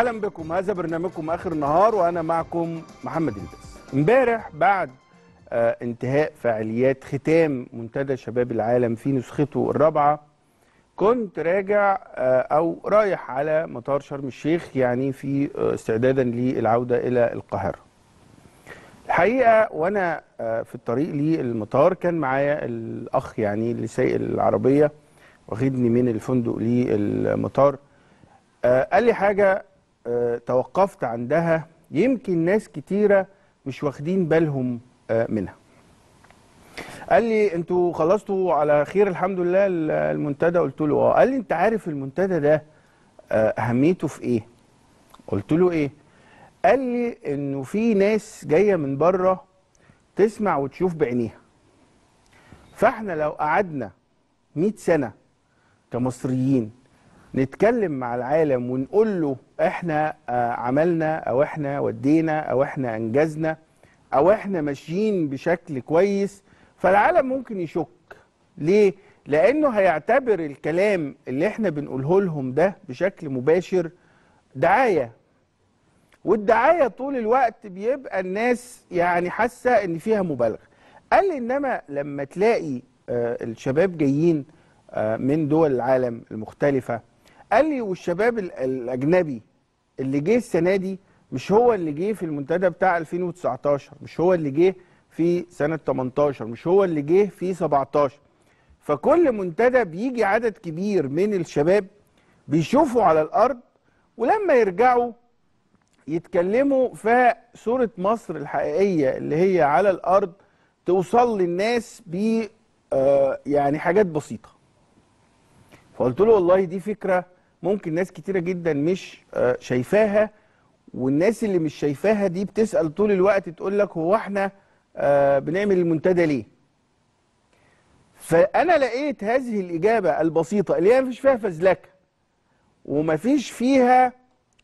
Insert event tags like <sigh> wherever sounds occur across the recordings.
أهلا بكم. هذا برنامجكم آخر النهار وأنا معكم محمد الباس امبارح بعد آه انتهاء فعاليات ختام منتدى شباب العالم في نسخته الرابعة كنت راجع آه أو رايح على مطار شرم الشيخ يعني في آه استعدادا للعودة إلى القاهرة. الحقيقة وأنا في الطريق للمطار كان معايا الأخ يعني اللي سايق العربية واخدني من الفندق للمطار. قال لي حاجة توقفت عندها. يمكن ناس كتيرة مش واخدين بالهم آه منها. قال لي أنتوا خلصتوا على خير الحمد لله. المنتدى قلت له آه. قال لي انت عارف المنتدى ده أهميته في إيه؟ قلت له إيه؟ قال لي إنه في ناس جاية من بره تسمع وتشوف بعينيها. فإحنا لو قعدنا 100 سنة كمصريين نتكلم مع العالم ونقول له إحنا عملنا أو إحنا ودينا أو إحنا انجزنا أو إحنا ماشيين بشكل كويس فالعالم ممكن يشك. ليه؟ لأنه هيعتبر الكلام اللي إحنا بنقوله لهم ده بشكل مباشر دعاية. والدعاية طول الوقت بيبقى الناس يعني حاسة ان فيها مبالغة. قال انما لما تلاقي الشباب جايين من دول العالم المختلفة قال لي والشباب الأجنبي اللي جه السنة دي مش هو اللي جه في المنتدى بتاع 2019 مش هو اللي جه في سنة 18 مش هو اللي جه في 17 فكل منتدى بيجي عدد كبير من الشباب بيشوفوا على الأرض ولما يرجعوا يتكلموا فصوره مصر الحقيقية اللي هي على الأرض توصل للناس ب آه يعني حاجات بسيطة. فقلت له والله دي فكرة ممكن ناس كتيرة جدا مش آه شايفاها والناس اللي مش شايفاها دي بتسأل طول الوقت تقول لك هو إحنا آه بنعمل المنتدى ليه؟ فأنا لقيت هذه الإجابة البسيطة اللي هي مفيش فيها فزلكة ومفيش فيها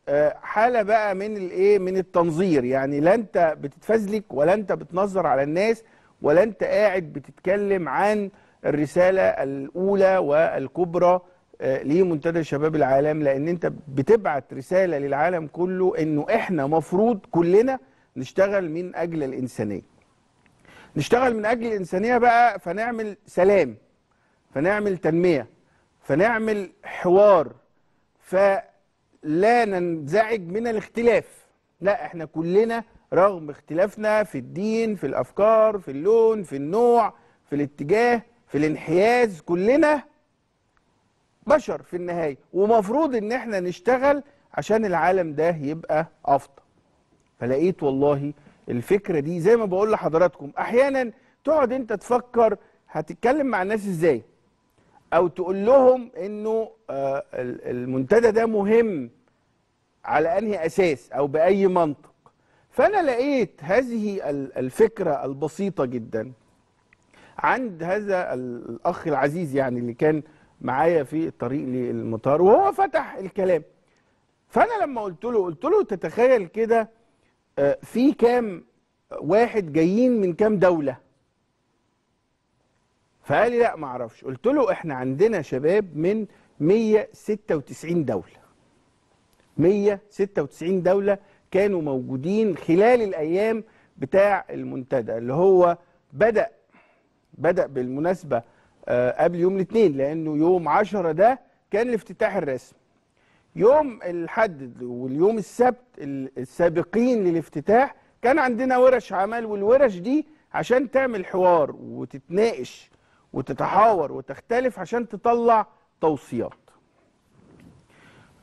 آه حالة بقى من الإيه من التنظير. يعني لا أنت بتتفزلك ولا أنت بتنظر على الناس ولا أنت قاعد بتتكلم عن الرسالة الأولى والكبرى. آه لمنتدى شباب العالم؟ لأن أنت بتبعت رسالة للعالم كله إنه إحنا مفروض كلنا نشتغل من أجل الإنسانية. نشتغل من أجل الإنسانية بقى فنعمل سلام فنعمل تنمية فنعمل حوار فلا ننزعج من الاختلاف. لا إحنا كلنا رغم اختلافنا في الدين في الأفكار في اللون في النوع في الاتجاه في الانحياز كلنا بشر في النهاية. ومفروض إن إحنا نشتغل عشان العالم ده يبقى أفضل. فلقيت والله الفكرة دي زي ما بقول لحضراتكم. أحيانا تقعد أنت تفكر هتتكلم مع الناس إزاي؟ أو تقول لهم إنه آه المنتدى ده مهم على أنهي أساس أو بأي منطق. فأنا لقيت هذه الفكرة البسيطة جدا. عند هذا الأخ العزيز يعني اللي كان معايا في الطريق للمطار وهو فتح الكلام. فأنا لما قلت له قلت له تتخيل كده في كام واحد جايين من كام دولة؟ فقال لي لا ما أعرفش. قلت له إحنا عندنا شباب من 196 دولة. 196 دولة كانوا موجودين خلال الأيام بتاع المنتدى اللي هو بدأ بدأ بالمناسبة قبل يوم الاثنين لأنه يوم 10 ده كان الافتتاح الرسمي. يوم الحد واليوم السبت السابقين للافتتاح كان عندنا ورش عمل والورش دي عشان تعمل حوار وتتناقش وتتحاور وتختلف عشان تطلع توصيات.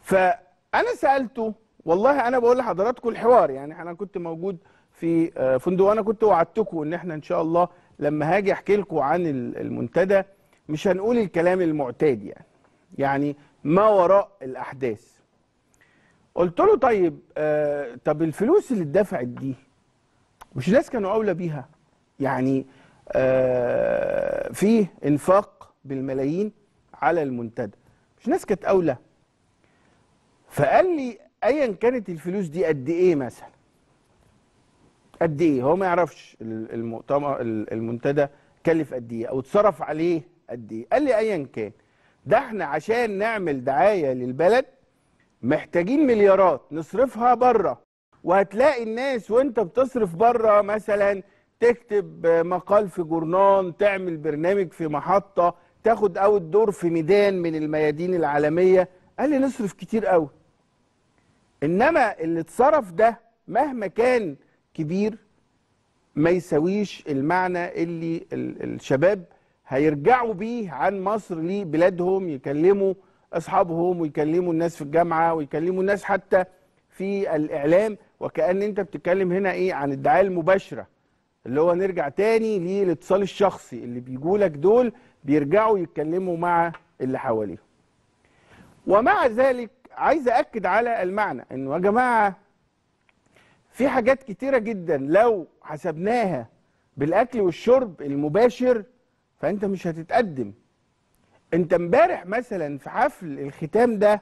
فأنا سألته والله أنا بقول لحضراتكم الحوار يعني أنا كنت موجود في فندق وأنا كنت وعدتكم إن إحنا إن شاء الله لما هاجي احكي لكم عن المنتدى مش هنقول الكلام المعتاد يعني. يعني ما وراء الأحداث. قلت له طيب آه طب الفلوس اللي اتدفعت دي مش ناس كانوا أولى بيها؟ يعني آه في انفاق بالملايين على المنتدى. مش ناس كانت أولى. فقال لي ايا كانت الفلوس دي قد إيه مثلا؟ قد إيه؟ هو ما يعرفش المؤتمر المنتدى كلف قد إيه أو اتصرف عليه قد إيه. قال لي ايا كان ده إحنا عشان نعمل دعاية للبلد محتاجين مليارات نصرفها بره وهتلاقي الناس وأنت بتصرف بره مثلا تكتب مقال في جورنان تعمل برنامج في محطة تاخد اول دور في ميدان من الميادين العالمية. قال لي نصرف كتير قوي إنما اللي اتصرف ده مهما كان كبير ما يساويش المعنى اللي الشباب هيرجعوا بيه عن مصر لبلادهم يكلموا أصحابهم ويكلموا الناس في الجامعة ويكلموا الناس حتى في الإعلام. وكأن أنت بتتكلم هنا إيه؟ عن الدعاية المباشرة اللي هو نرجع تاني للاتصال الشخصي اللي بيجوا لك دول بيرجعوا يتكلموا مع اللي حواليهم. ومع ذلك عايز أكد على المعنى إنه يا جماعة في حاجات كتيرة جدا لو حسبناها بالأكل والشرب المباشر فأنت مش هتتقدم. أنت امبارح مثلا في حفل الختام ده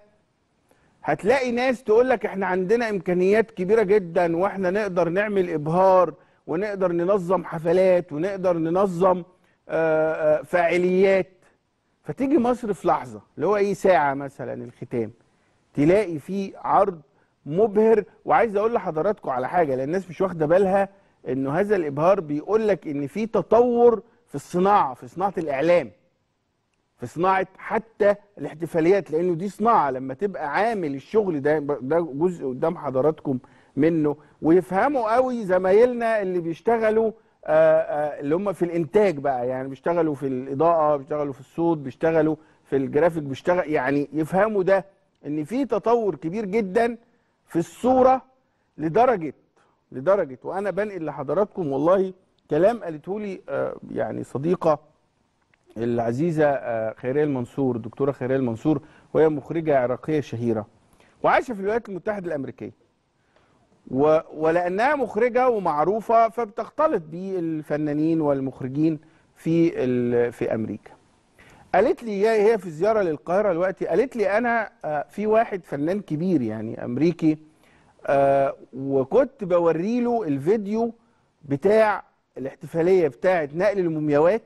هتلاقي ناس تقول لك إحنا عندنا إمكانيات كبيرة جدا وإحنا نقدر نعمل إبهار ونقدر ننظم حفلات ونقدر ننظم آآ آآ فاعليات. فتيجي مصر في لحظة اللي هو إيه ساعة مثلا الختام تلاقي فيه عرض مبهر. وعايز أقول لحضراتكم على حاجة لأن الناس مش واخدة بالها إنه هذا الإبهار بيقول لك إن في تطور في الصناعة في صناعة الإعلام في صناعة حتى الاحتفاليات لأنه دي صناعة لما تبقى عامل الشغل ده ده جزء قدام حضراتكم منه. ويفهموا قوي زمايلنا اللي بيشتغلوا آآ آآ اللي هم في الإنتاج بقى يعني بيشتغلوا في الإضاءة بيشتغلوا في الصوت بيشتغلوا في الجرافيك بيشتغل يعني يفهموا ده إن في تطور كبير جدا. في الصورة لدرجة لدرجة وأنا بنقل لحضراتكم والله كلام قالته لي يعني صديقة العزيزة خيرية المنصور الدكتوره خيرية المنصور وهي مخرجة عراقية شهيرة وعايشة في الولايات المتحدة الأمريكية و... ولأنها مخرجة ومعروفة فبتختلط بالفنانين والمخرجين في. في أمريكا قالت لي هي في زيارة للقاهرة دلوقتي قالت لي أنا في واحد فنان كبير يعني أمريكي وكنت بوري له الفيديو بتاع الاحتفالية بتاعه نقل المومياوات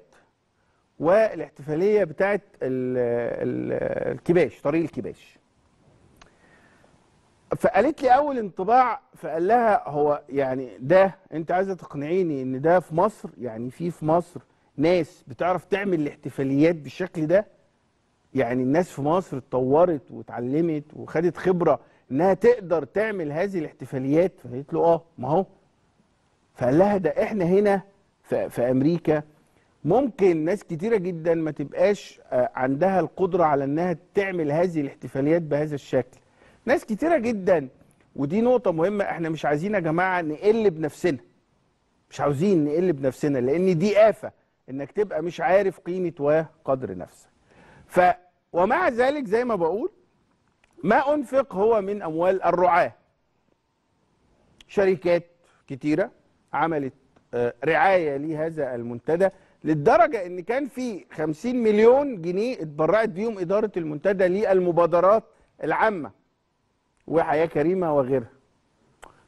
والاحتفالية بتاعه الكباش طريق الكباش. فقالت لي أول انطباع فقال لها هو يعني ده أنت عايزة تقنعيني إن ده في مصر؟ يعني في في مصر ناس بتعرف تعمل الاحتفاليات بالشكل ده؟ يعني الناس في مصر اتطورت واتعلمت وخدت خبرة إنها تقدر تعمل هذه الاحتفاليات فقالت له آه ما هو. فقال لها ده إحنا هنا في, في أمريكا. ممكن ناس كتيرة جدا ما تبقاش عندها القدرة على إنها تعمل هذه الاحتفاليات بهذا الشكل. ناس كتيرة جدا ودي نقطة مهمة إحنا مش عايزين يا جماعة نقل بنفسنا. مش عاوزين نقل بنفسنا لأن دي آفة. إنك تبقى مش عارف قيمة وقدر نفسك. ف ومع ذلك زي ما بقول ما أنفق هو من أموال الرعاة. شركات كتيرة عملت رعاية لهذا المنتدى للدرجة إن كان في 50 مليون جنيه اتبرعت بيهم إدارة المنتدى للمبادرات العامة وحياة كريمة وغيرها.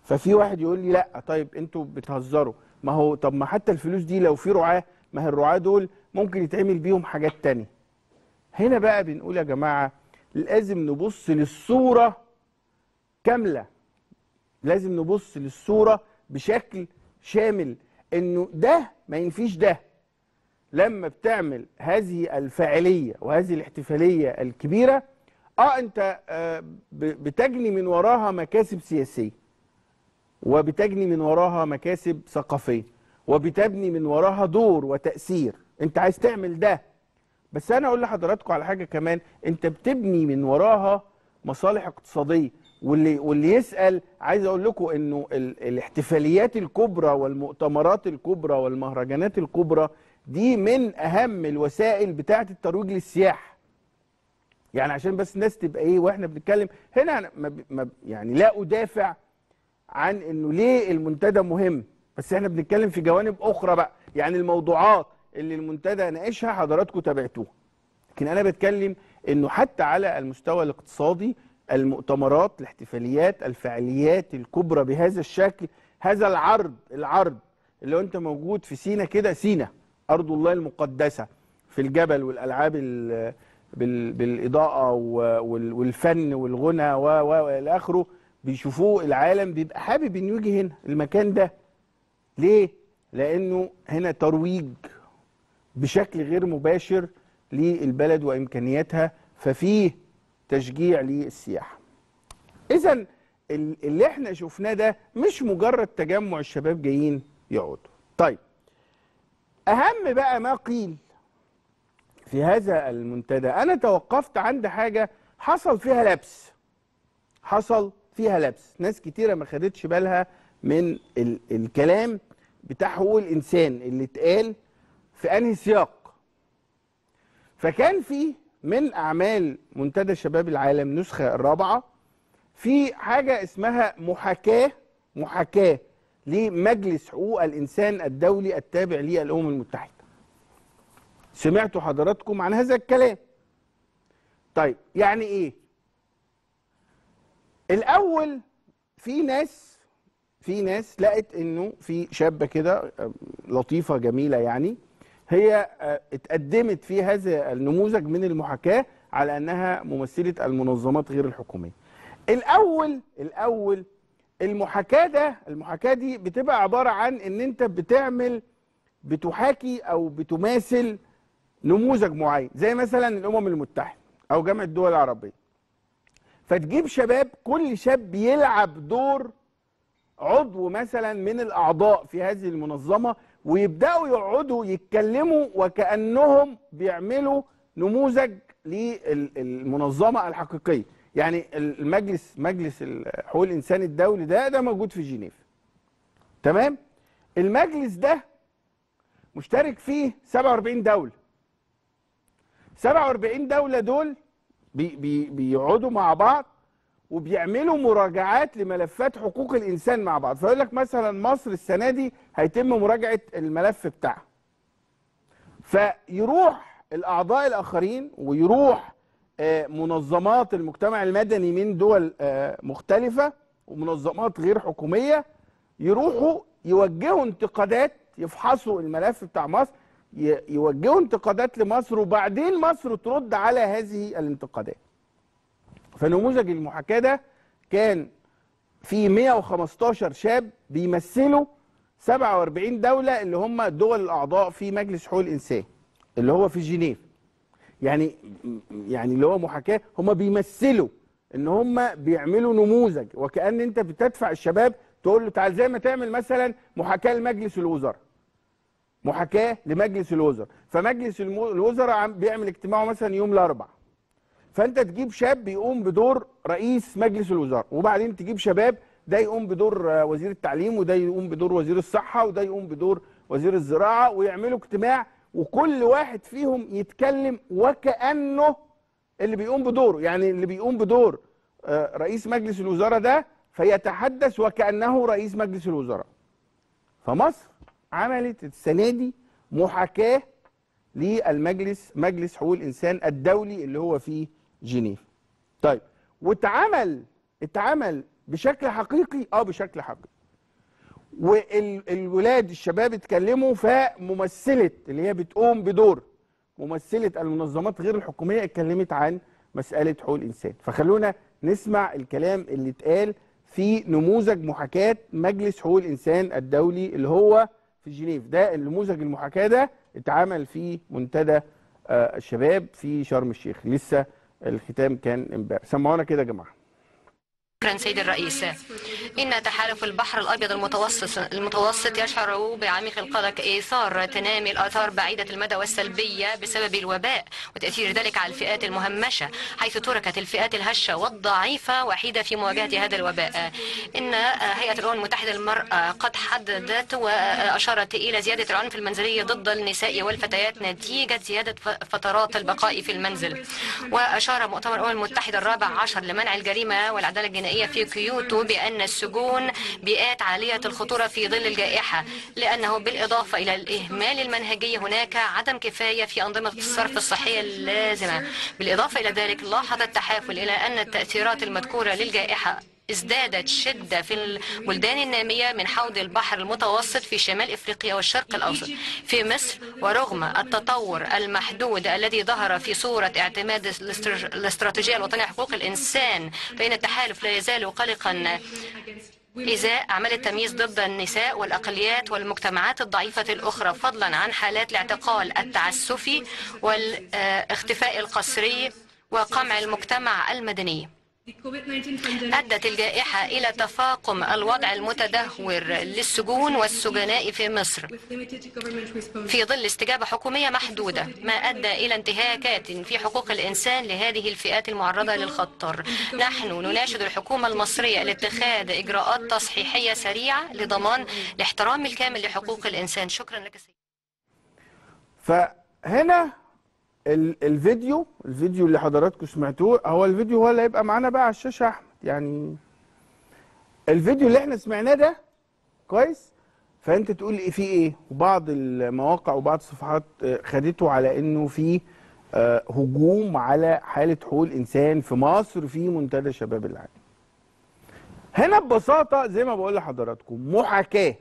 ففي واحد يقول لي لا طيب أنتوا بتهزروا. ما هو طب ما حتى الفلوس دي لو في رعاة ما هي الرعاة دول ممكن يتعمل بيهم حاجات تانية. هنا بقى بنقول يا جماعة لازم نبص للصورة كاملة. لازم نبص للصورة بشكل شامل إنه ده ما ينفيش ده. لما بتعمل هذه الفاعلية وهذه الاحتفالية الكبيرة آه أنت آه بتجني من وراها مكاسب سياسية وبتجني من وراها مكاسب ثقافية. وبتبني من وراها دور وتأثير. انت عايز تعمل ده. بس أنا أقول لحضراتكم على حاجة كمان. انت بتبني من وراها مصالح اقتصادية. واللي واللي يسأل عايز أقول لكم انه ال الاحتفاليات الكبرى والمؤتمرات الكبرى والمهرجانات الكبرى دي من اهم الوسائل بتاعة الترويج للسياحه يعني عشان بس الناس تبقى إيه وإحنا بنتكلم. هنا ما يعني لا أدافع عن إنه ليه المنتدى مهم. بس إحنا بنتكلم في جوانب أخرى بقى. يعني الموضوعات اللي المنتدى ناقشها حضراتكم تابعتوها. لكن أنا بتكلم إنه حتى على المستوى الاقتصادي المؤتمرات الاحتفاليات الفعاليات الكبرى بهذا الشكل هذا العرض العرض اللي أنت موجود في سينا كده سينا أرض الله المقدسة في الجبل والألعاب بال بالإضاءة والفن والغنى وإلى آخره بيشوفوه العالم بيبقى حابب إنه يجي هنا المكان ده. ليه؟ لأنه هنا ترويج بشكل غير مباشر للبلد وإمكانياتها ففيه تشجيع للسياحة. إذا اللي إحنا شفناه ده مش مجرد تجمع الشباب جايين يقعدوا. طيب أهم بقى ما قيل في هذا المنتدى أنا توقفت عند حاجة حصل فيها لبس. حصل فيها لبس. ناس كتيرة ما خدتش بالها من ال الكلام بتاع حقوق الإنسان اللي اتقال في أنهي سياق؟ فكان في من أعمال منتدى شباب العالم نسخه الرابعة في حاجة اسمها محاكاة محاكاة لمجلس حقوق الإنسان الدولي التابع للأمم المتحدة. سمعتوا حضراتكم عن هذا الكلام. طيب يعني إيه؟ الأول في ناس في ناس لقت إنه في شابة كده آه، لطيفة جميلة يعني هي آه، اتقدمت في هذا النموذج من المحاكاة على أنها ممثلة المنظمات غير الحكومية. الأول الأول المحاكاة ده المحاكاة دي بتبقى عبارة عن إن أنت بتعمل بتحاكي أو بتماثل نموذج معين زي مثلا الأمم المتحدة أو جامعة الدول العربية. فتجيب شباب كل شاب يلعب دور عضو مثلا من الأعضاء في هذه المنظمة ويبدأوا يقعدوا يتكلموا وكأنهم بيعملوا نموذج للمنظمة الحقيقية. يعني المجلس مجلس حقوق الإنسان الدولي ده ده موجود في جنيف. تمام؟ المجلس ده مشترك فيه 47 دولة. 47 دولة دول بي بي بيقعدوا مع بعض وبيعملوا مراجعات لملفات حقوق الإنسان مع بعض. فيقول لك مثلا مصر السنة دي هيتم مراجعة الملف بتاعها. فيروح الأعضاء الآخرين ويروح آه، منظمات المجتمع المدني من دول آه، مختلفة ومنظمات غير حكومية يروحوا يوجهوا انتقادات يفحصوا الملف بتاع مصر يوجهوا انتقادات لمصر وبعدين مصر ترد على هذه الانتقادات. فنموذج المحاكاة ده كان في 115 شاب بيمثلوا 47 دولة اللي هم الدول الأعضاء في مجلس حقوق الإنسان اللي هو في جنيف. يعني يعني اللي هو محاكاة هم بيمثلوا إن هم بيعملوا نموذج وكأن أنت بتدفع الشباب تقول له تعال زي ما تعمل مثلا محاكاة لمجلس الوزراء. محاكاة لمجلس الوزراء. فمجلس الوزراء عم- بيعمل اجتماعه مثلا يوم الأربعاء. فانت تجيب شاب يقوم بدور رئيس مجلس الوزراء وبعدين تجيب شباب ده يقوم بدور وزير التعليم وده يقوم بدور وزير الصحة وده يقوم بدور وزير الزراعة ويعملوا اجتماع وكل واحد فيهم يتكلم وكأنه اللي بيقوم بدوره يعني اللي بيقوم بدور آه، رئيس مجلس الوزراء ده فيتحدث وكأنه رئيس مجلس الوزراء. فمصر عملت السنة دي محاكاة للمجلس مجلس حقوق الإنسان الدولي اللي هو في جنيف طيب واتعمل اتعمل بشكل حقيقي آه بشكل حقيقي. والولاد الشباب اتكلموا فممثلة اللي هي بتقوم بدور ممثلة المنظمات غير الحكومية اتكلمت عن مسألة حقوق الإنسان. فخلونا نسمع الكلام اللي اتقال في نموذج محاكاة مجلس حقوق الإنسان الدولي اللي هو في جنيف. ده النموذج المحاكاة ده اتعمل في منتدى آه، الشباب في شرم الشيخ. لسه الختام كان امبارح. سمعونا كده يا جماعة. شكرا سيد الرئيس. إن تحالف البحر الأبيض المتوسط المتوسط يشعر بعميق القلق إيثار تنامي الآثار بعيدة المدى والسلبية بسبب الوباء وتأثير ذلك على الفئات المهمشة حيث تركت الفئات الهشة والضعيفة وحيدة في مواجهة هذا الوباء. إن هيئة الأمم المتحدة للمرأة قد حددت وأشارت إلى زيادة العنف المنزلي ضد النساء والفتيات نتيجة زيادة فترات البقاء في المنزل. وأشار مؤتمر الأمم المتحدة الرابع عشر لمنع الجريمة والعدالة الجنائية في كيوتو بأن السجون بيئات عالية الخطورة في ظل الجائحة لأنه بالإضافة إلى الإهمال المنهجي هناك عدم كفاية في أنظمة الصرف الصحية اللازمة. بالإضافة إلى ذلك لاحظ التحافل إلى أن التأثيرات المذكورة للجائحة ازدادت شدة في البلدان النامية من حوض البحر المتوسط في شمال إفريقيا والشرق الأوسط. في مصر ورغم التطور المحدود الذي ظهر في صورة اعتماد الاستر- الاستراتيجية الوطنية لحقوق الإنسان فإن التحالف لا يزال قلقا إزاء أعمال التمييز ضد النساء والأقليات والمجتمعات الضعيفة الأخرى فضلا عن حالات الاعتقال التعسفي والاختفاء القسري وقمع المجتمع المدني. أدت الجائحة إلى تفاقم الوضع المتدهور للسجون والسجناء في مصر. في ظل استجابة حكومية محدودة ما أدى إلى انتهاكات في حقوق الإنسان لهذه الفئات المعرضة للخطر. نحن نناشد الحكومة المصرية لاتخاذ إجراءات تصحيحية سريعة لضمان الاحترام الكامل لحقوق الإنسان. شكرا لك سيدي. فهنا الفيديو الفيديو اللي حضراتكم سمعتوه هو الفيديو هو اللي هيبقى معانا بقى على الشاشة يا أحمد. يعني الفيديو اللي إحنا سمعناه ده كويس؟ فأنت تقول إيه في إيه؟ وبعض المواقع وبعض الصفحات آه، خدته على إنه في آه، هجوم على حالة حقوق الإنسان في مصر في منتدى شباب العالم. هنا ببساطة زي ما بقول لحضراتكم محاكاة.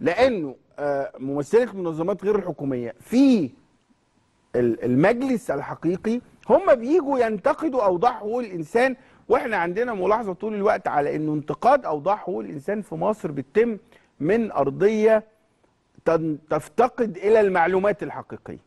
لأنه آه، ممثلة المنظمات غير الحكوميه في المجلس الحقيقي هم بيجوا ينتقدوا اوضاع حقوق الإنسان وإحنا عندنا ملاحظة طول الوقت على إنه انتقاد اوضاع حقوق الإنسان في مصر بتتم من أرضية تفتقد إلى المعلومات الحقيقية.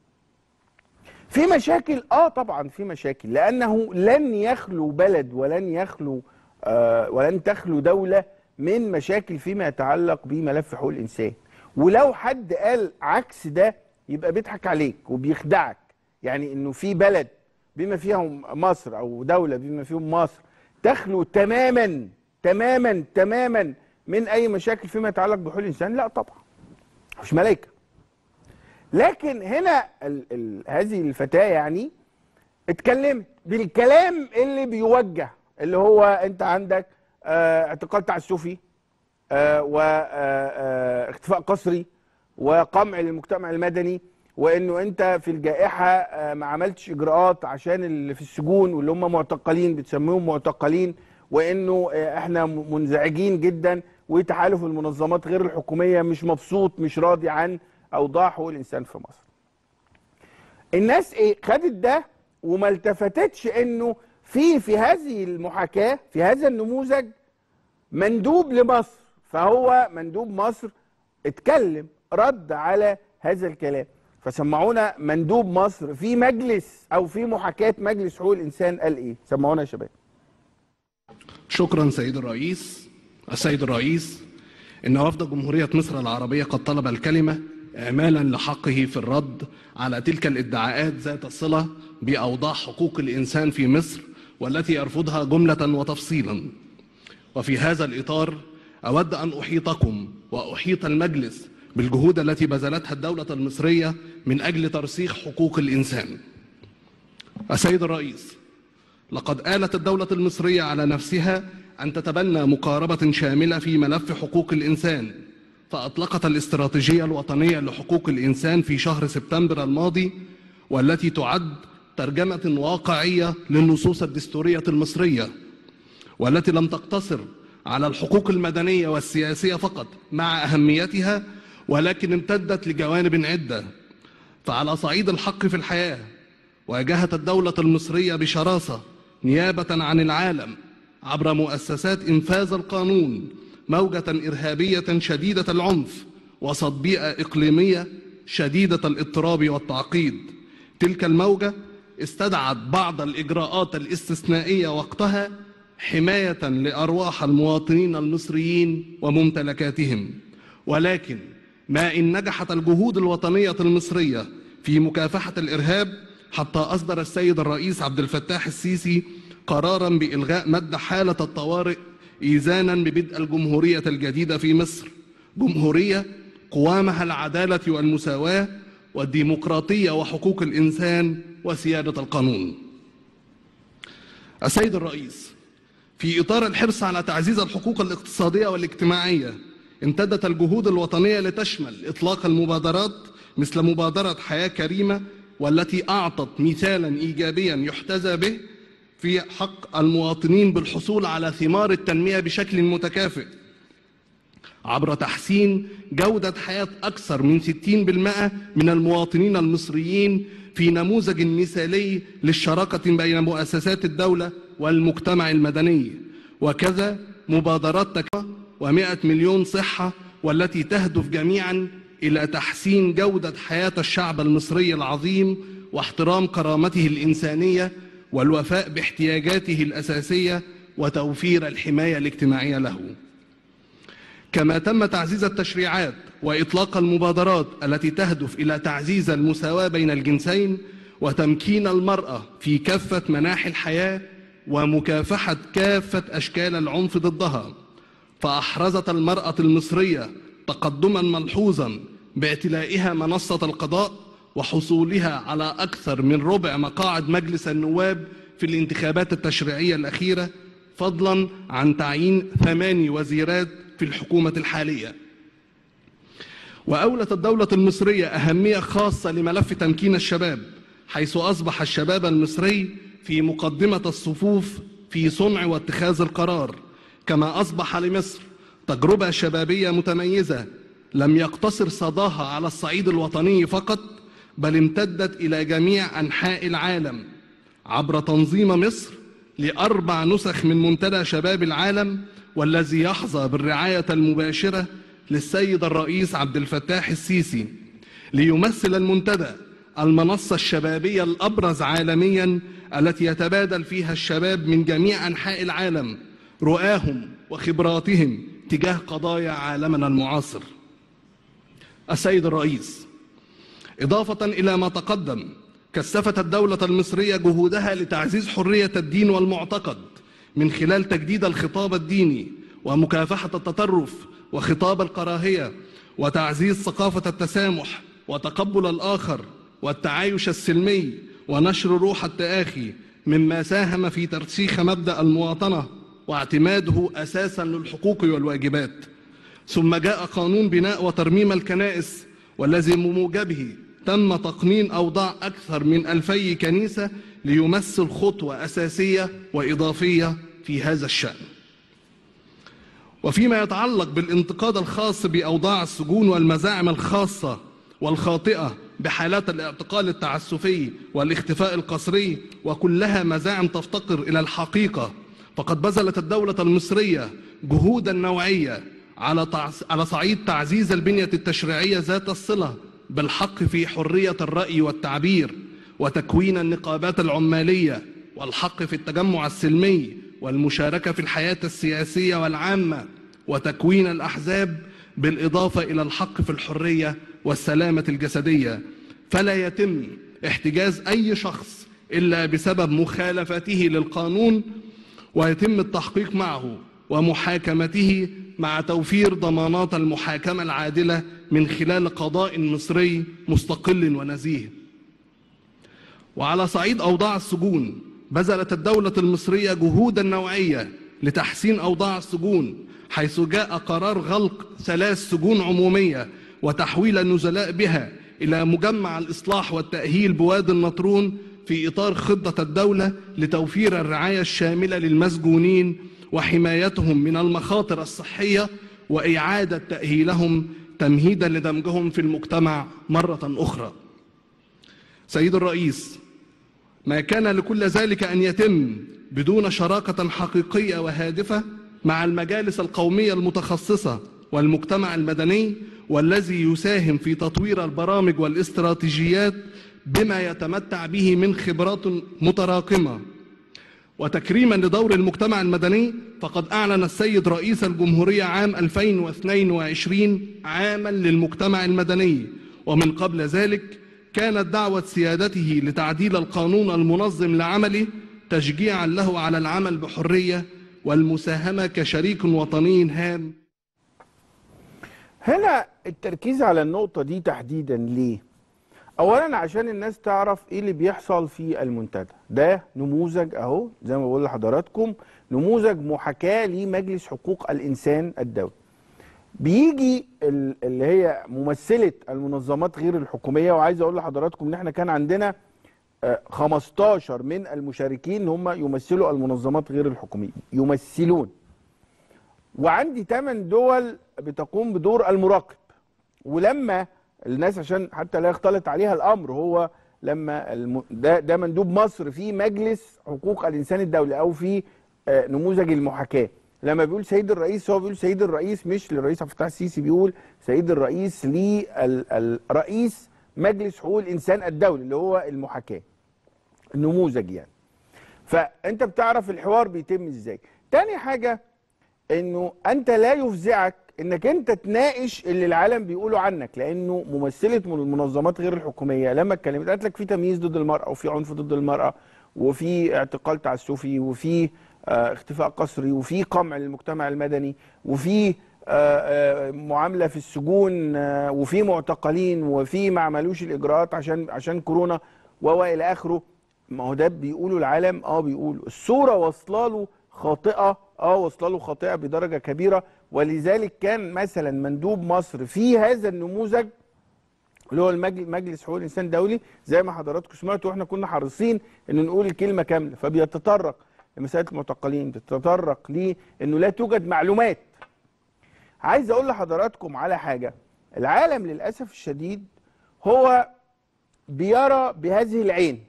في مشاكل آه طبعا في مشاكل لأنه لن يخلو بلد ولن يخلو آه ولن تخلو دولة من مشاكل فيما يتعلق بملف حقوق الإنسان ولو حد قال عكس ده يبقى بيضحك عليك وبيخدعك. يعني إنه في بلد بما فيهم مصر أو دولة بما فيهم مصر تخلو تماما تماما تماما من أي مشاكل فيما يتعلق بحقوق الإنسان لا طبعا. مش ملائكه لكن هنا ال ال هذه الفتاة يعني اتكلمت بالكلام اللي بيوجه اللي هو أنت عندك آه اعتقال تعسفي آه واختفاء قسري وقمع للمجتمع المدني وإنه أنت في الجائحة آه ما عملتش إجراءات عشان اللي في السجون واللي هم معتقلين بتسميهم معتقلين وإنه آه إحنا منزعجين جدا وتحالف المنظمات غير الحكومية مش مبسوط مش راضي عن أوضاع حقوق الإنسان في مصر. الناس إيه خدت ده وما التفتتش إنه في في هذه المحاكاة في هذا النموذج مندوب لمصر فهو مندوب مصر اتكلم رد على هذا الكلام. فسمعونا مندوب مصر في مجلس أو في محاكاة مجلس حقوق الإنسان قال إيه؟ سمعونا يا شباب. شكرا سيد الرئيس. السيد الرئيس إن وفد جمهورية مصر العربية قد طلب الكلمة إعمالا لحقه في الرد على تلك الادعاءات ذات الصلة بأوضاع حقوق الإنسان في مصر والتي يرفضها جملة وتفصيلا. وفي هذا الإطار أود أن أحيطكم وأحيط المجلس بالجهود التي بذلتها الدولة المصرية من أجل ترسيخ حقوق الإنسان. السيد الرئيس لقد آلت الدولة المصرية على نفسها أن تتبنى مقاربة شاملة في ملف حقوق الإنسان فأطلقت الاستراتيجية الوطنية لحقوق الإنسان في شهر سبتمبر الماضي والتي تعد ترجمة واقعية للنصوص الدستورية المصرية والتي لم تقتصر على الحقوق المدنية والسياسية فقط مع أهميتها ولكن امتدت لجوانب عدة. فعلى صعيد الحق في الحياة واجهت الدولة المصرية بشراسة نيابة عن العالم عبر مؤسسات إنفاذ القانون موجة إرهابية شديدة العنف وسط بيئة إقليمية شديدة الاضطراب والتعقيد. تلك الموجة استدعت بعض الإجراءات الاستثنائية وقتها حماية لأرواح المواطنين المصريين وممتلكاتهم. ولكن ما إن نجحت الجهود الوطنية المصرية في مكافحة الإرهاب حتى أصدر السيد الرئيس عبد الفتاح السيسي قرارا بإلغاء مد حالة الطوارئ إيزانا ببدء الجمهورية الجديدة في مصر. جمهورية قوامها العدالة والمساواة والديمقراطية وحقوق الإنسان وسيادة القانون. السيد الرئيس في إطار الحرص على تعزيز الحقوق الاقتصادية والاجتماعية امتدت الجهود الوطنية لتشمل إطلاق المبادرات مثل مبادرة حياة كريمة والتي أعطت مثالا إيجابيا يحتذى به في حق المواطنين بالحصول على ثمار التنمية بشكل متكافئ. عبر تحسين جودة حياة أكثر من 60% من المواطنين المصريين في نموذج مثالي للشراكة بين مؤسسات الدولة والمجتمع المدني. وكذا مبادرات تكافؤ و100 مليون صحة والتي تهدف جميعا إلى تحسين جودة حياة الشعب المصري العظيم واحترام كرامته الإنسانية والوفاء باحتياجاته الأساسية وتوفير الحماية الاجتماعية له. كما تم تعزيز التشريعات وإطلاق المبادرات التي تهدف إلى تعزيز المساواة بين الجنسين وتمكين المرأة في كافة مناحي الحياة ومكافحة كافة أشكال العنف ضدها. فأحرزت المرأة المصرية تقدما ملحوظا باعتلائها منصة القضاء وحصولها على أكثر من ربع مقاعد مجلس النواب في الانتخابات التشريعية الأخيرة فضلا عن تعيين ثماني وزيرات في الحكومة الحالية. وأولت الدولة المصرية أهمية خاصة لملف تمكين الشباب حيث أصبح الشباب المصري في مقدمة الصفوف في صنع واتخاذ القرار. كما أصبح لمصر تجربة شبابية متميزة لم يقتصر صداها على الصعيد الوطني فقط بل امتدت إلى جميع أنحاء العالم. عبر تنظيم مصر لأربع نسخ من منتدى شباب العالم والذي يحظى بالرعاية المباشرة للسيد الرئيس عبد الفتاح السيسي ليمثل المنتدى المنصة الشبابية الأبرز عالميا التي يتبادل فيها الشباب من جميع أنحاء العالم. رؤاهم وخبراتهم تجاه قضايا عالمنا المعاصر. السيد الرئيس إضافة إلى ما تقدم كثفت الدولة المصرية جهودها لتعزيز حرية الدين والمعتقد من خلال تجديد الخطاب الديني ومكافحة التطرف وخطاب الكراهية وتعزيز ثقافة التسامح وتقبل الآخر والتعايش السلمي ونشر روح التآخي مما ساهم في ترسيخ مبدأ المواطنة واعتماده أساسا للحقوق والواجبات. ثم جاء قانون بناء وترميم الكنائس والذي بموجبه تم تقنين أوضاع أكثر من ألفي كنيسة ليمثل خطوة أساسية وإضافية في هذا الشأن. وفيما يتعلق بالانتقاد الخاص بأوضاع السجون والمزاعم الخاصة والخاطئة بحالات الاعتقال التعسفي والاختفاء القسري وكلها مزاعم تفتقر إلى الحقيقة فقد بذلت الدولة المصرية جهودا نوعية على. على صعيد تعزيز البنية التشريعية ذات الصلة بالحق في حرية الرأي والتعبير وتكوين النقابات العمالية والحق في التجمع السلمي والمشاركة في الحياة السياسية والعامة وتكوين الأحزاب بالإضافة إلى الحق في الحرية والسلامة الجسدية فلا يتم احتجاز أي شخص إلا بسبب مخالفته للقانون ويتم التحقيق معه ومحاكمته مع توفير ضمانات المحاكمة العادلة من خلال قضاء مصري مستقل ونزيه. وعلى صعيد أوضاع السجون بذلت الدولة المصرية جهودا نوعية لتحسين أوضاع السجون حيث جاء قرار غلق ثلاث سجون عمومية وتحويل النزلاء بها إلى مجمع الإصلاح والتأهيل بوادي النطرون في إطار خطة الدولة لتوفير الرعاية الشاملة للمسجونين وحمايتهم من المخاطر الصحية وإعادة تأهيلهم تمهيدا لدمجهم في المجتمع مرة أخرى. سيد الرئيس ما كان لكل ذلك أن يتم بدون شراكة حقيقية وهادفة مع المجالس القومية المتخصصة والمجتمع المدني والذي يساهم في تطوير البرامج والاستراتيجيات بما يتمتع به من خبرات متراكمة. وتكريما لدور المجتمع المدني فقد أعلن السيد رئيس الجمهورية عام 2022 عاما للمجتمع المدني. ومن قبل ذلك كانت دعوة سيادته لتعديل القانون المنظم لعمله تشجيعا له على العمل بحرية والمساهمة كشريك وطني هام. هنا التركيز على النقطة دي تحديدا ليه؟ أولا عشان الناس تعرف إيه اللي بيحصل في المنتدى. ده نموذج أهو زي ما بقول لحضراتكم نموذج محاكاة لمجلس حقوق الإنسان الدولي. بيجي ال- اللي هي ممثلة المنظمات غير الحكومية وعايز أقول لحضراتكم إن إحنا كان عندنا آه، 15 من المشاركين هم يمثلوا المنظمات غير الحكومية. يمثلون. وعندي 8 دول بتقوم بدور المراقب. ولما الناس عشان حتى لا يختلط عليها الأمر هو لما الم... ده ده مندوب مصر في مجلس حقوق الإنسان الدولي أو في آه، نموذج المحاكاة. لما بيقول سيد الرئيس هو بيقول سيد الرئيس مش للرئيس عبد الفتاح السيسي بيقول سيد الرئيس للرئيس مجلس حقوق الإنسان الدولي اللي هو المحاكاة النموذج يعني. فأنت بتعرف الحوار بيتم إزاي. تاني حاجة إنه أنت لا يفزعك إنك أنت تناقش اللي العالم بيقولوا عنك لأنه ممثلة من المنظمات غير الحكومية لما اتكلمت قالت لك في تمييز ضد المرأة وفي عنف ضد المرأة وفي اعتقال تعسفي وفي آه، اختفاء قسري وفي قمع للمجتمع المدني وفي آه، آه، معاملة في السجون وفي معتقلين وفي ما عملوش الإجراءات عشان عشان كورونا و إلى آخره. ما هو ده بيقولوا العالم آه بيقولوا الصورة واصلة له خاطئة آه واصلة له خاطئة بدرجة كبيرة. ولذلك كان مثلا مندوب مصر في هذا النموذج اللي هو مجلس حقوق الإنسان الدولي زي ما حضراتكم سمعتوا وإحنا كنا حريصين إن نقول الكلمة كاملة. فبيتطرق لمساله المعتقلين بيتطرق لأنه لا توجد معلومات. عايز أقول لحضراتكم على حاجة. العالم للأسف الشديد هو بيرى بهذه العين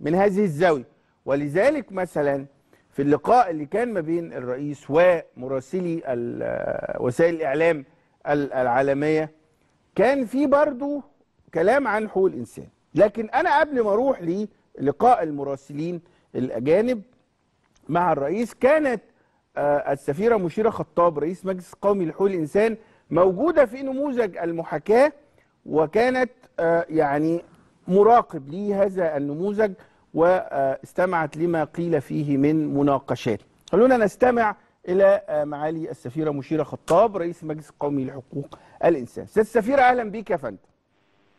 من هذه الزاوية. ولذلك مثلا في اللقاء اللي كان ما بين الرئيس ومراسلي وسائل الإعلام ال- العالمية كان في برضو كلام عن حقوق الإنسان. لكن أنا قبل ما أروح للقاء المراسلين الأجانب مع الرئيس كانت آه، السفيرة مشيرة خطاب رئيس مجلس قومي لحقوق الإنسان موجودة في نموذج المحاكاة وكانت آه، يعني مراقب لهذا النموذج واستمعت لما قيل فيه من مناقشات. خلونا نستمع إلى آه، معالي السفيرة مشيرة خطاب رئيس المجلس القومي لحقوق الإنسان. أستاذ السفيره أهلا بيك يا فندم.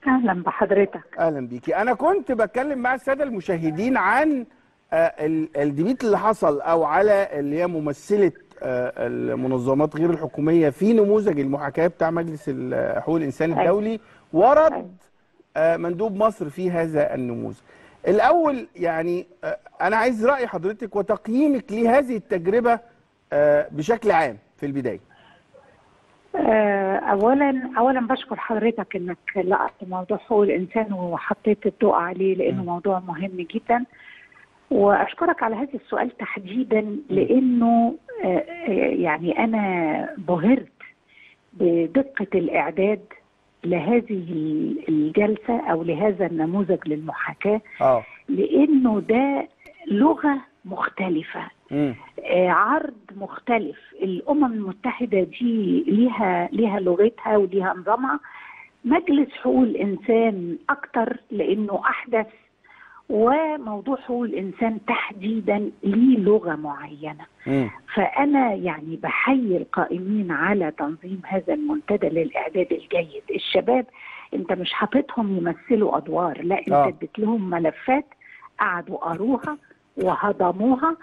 أهلا بحضرتك. أهلا بيكي أنا كنت بتكلم مع السادة المشاهدين عن آه، ال- الديبيت اللي حصل أو على اللي هي ممثلة آه، المنظمات غير الحكومية في نموذج المحاكاة بتاع مجلس حقوق الإنسان أيوة. الدولي ورد أيوة. مندوب مصر في هذا النموذج. الأول يعني آه، أنا عايز رأي حضرتك وتقييمك لهذه التجربة آه، بشكل عام في البداية. آه، اولا اولا بشكر حضرتك إنك لقطت موضوع حقوق الإنسان وحطيت الضوء عليه لأنه موضوع مهم جدا. وأشكرك على هذا السؤال تحديدا لأنه يعني أنا بهرت بدقة الإعداد لهذه الجلسة أو لهذا النموذج للمحاكاة آه. لأنه ده لغة مختلفة امم آه، عرض مختلف. الأمم المتحدة دي ليها ليها لغتها وليها نظامها. مجلس حقوق الإنسان أكتر لأنه أحدث وموضوع حقوق الإنسان تحديدا ليه لغة معينة. فأنا يعني بحيي القائمين على تنظيم هذا المنتدى للإعداد الجيد. الشباب أنت مش حاططهم يمثلوا أدوار لا أنت آه. اديت لهم ملفات قعدوا قروها وهضموها.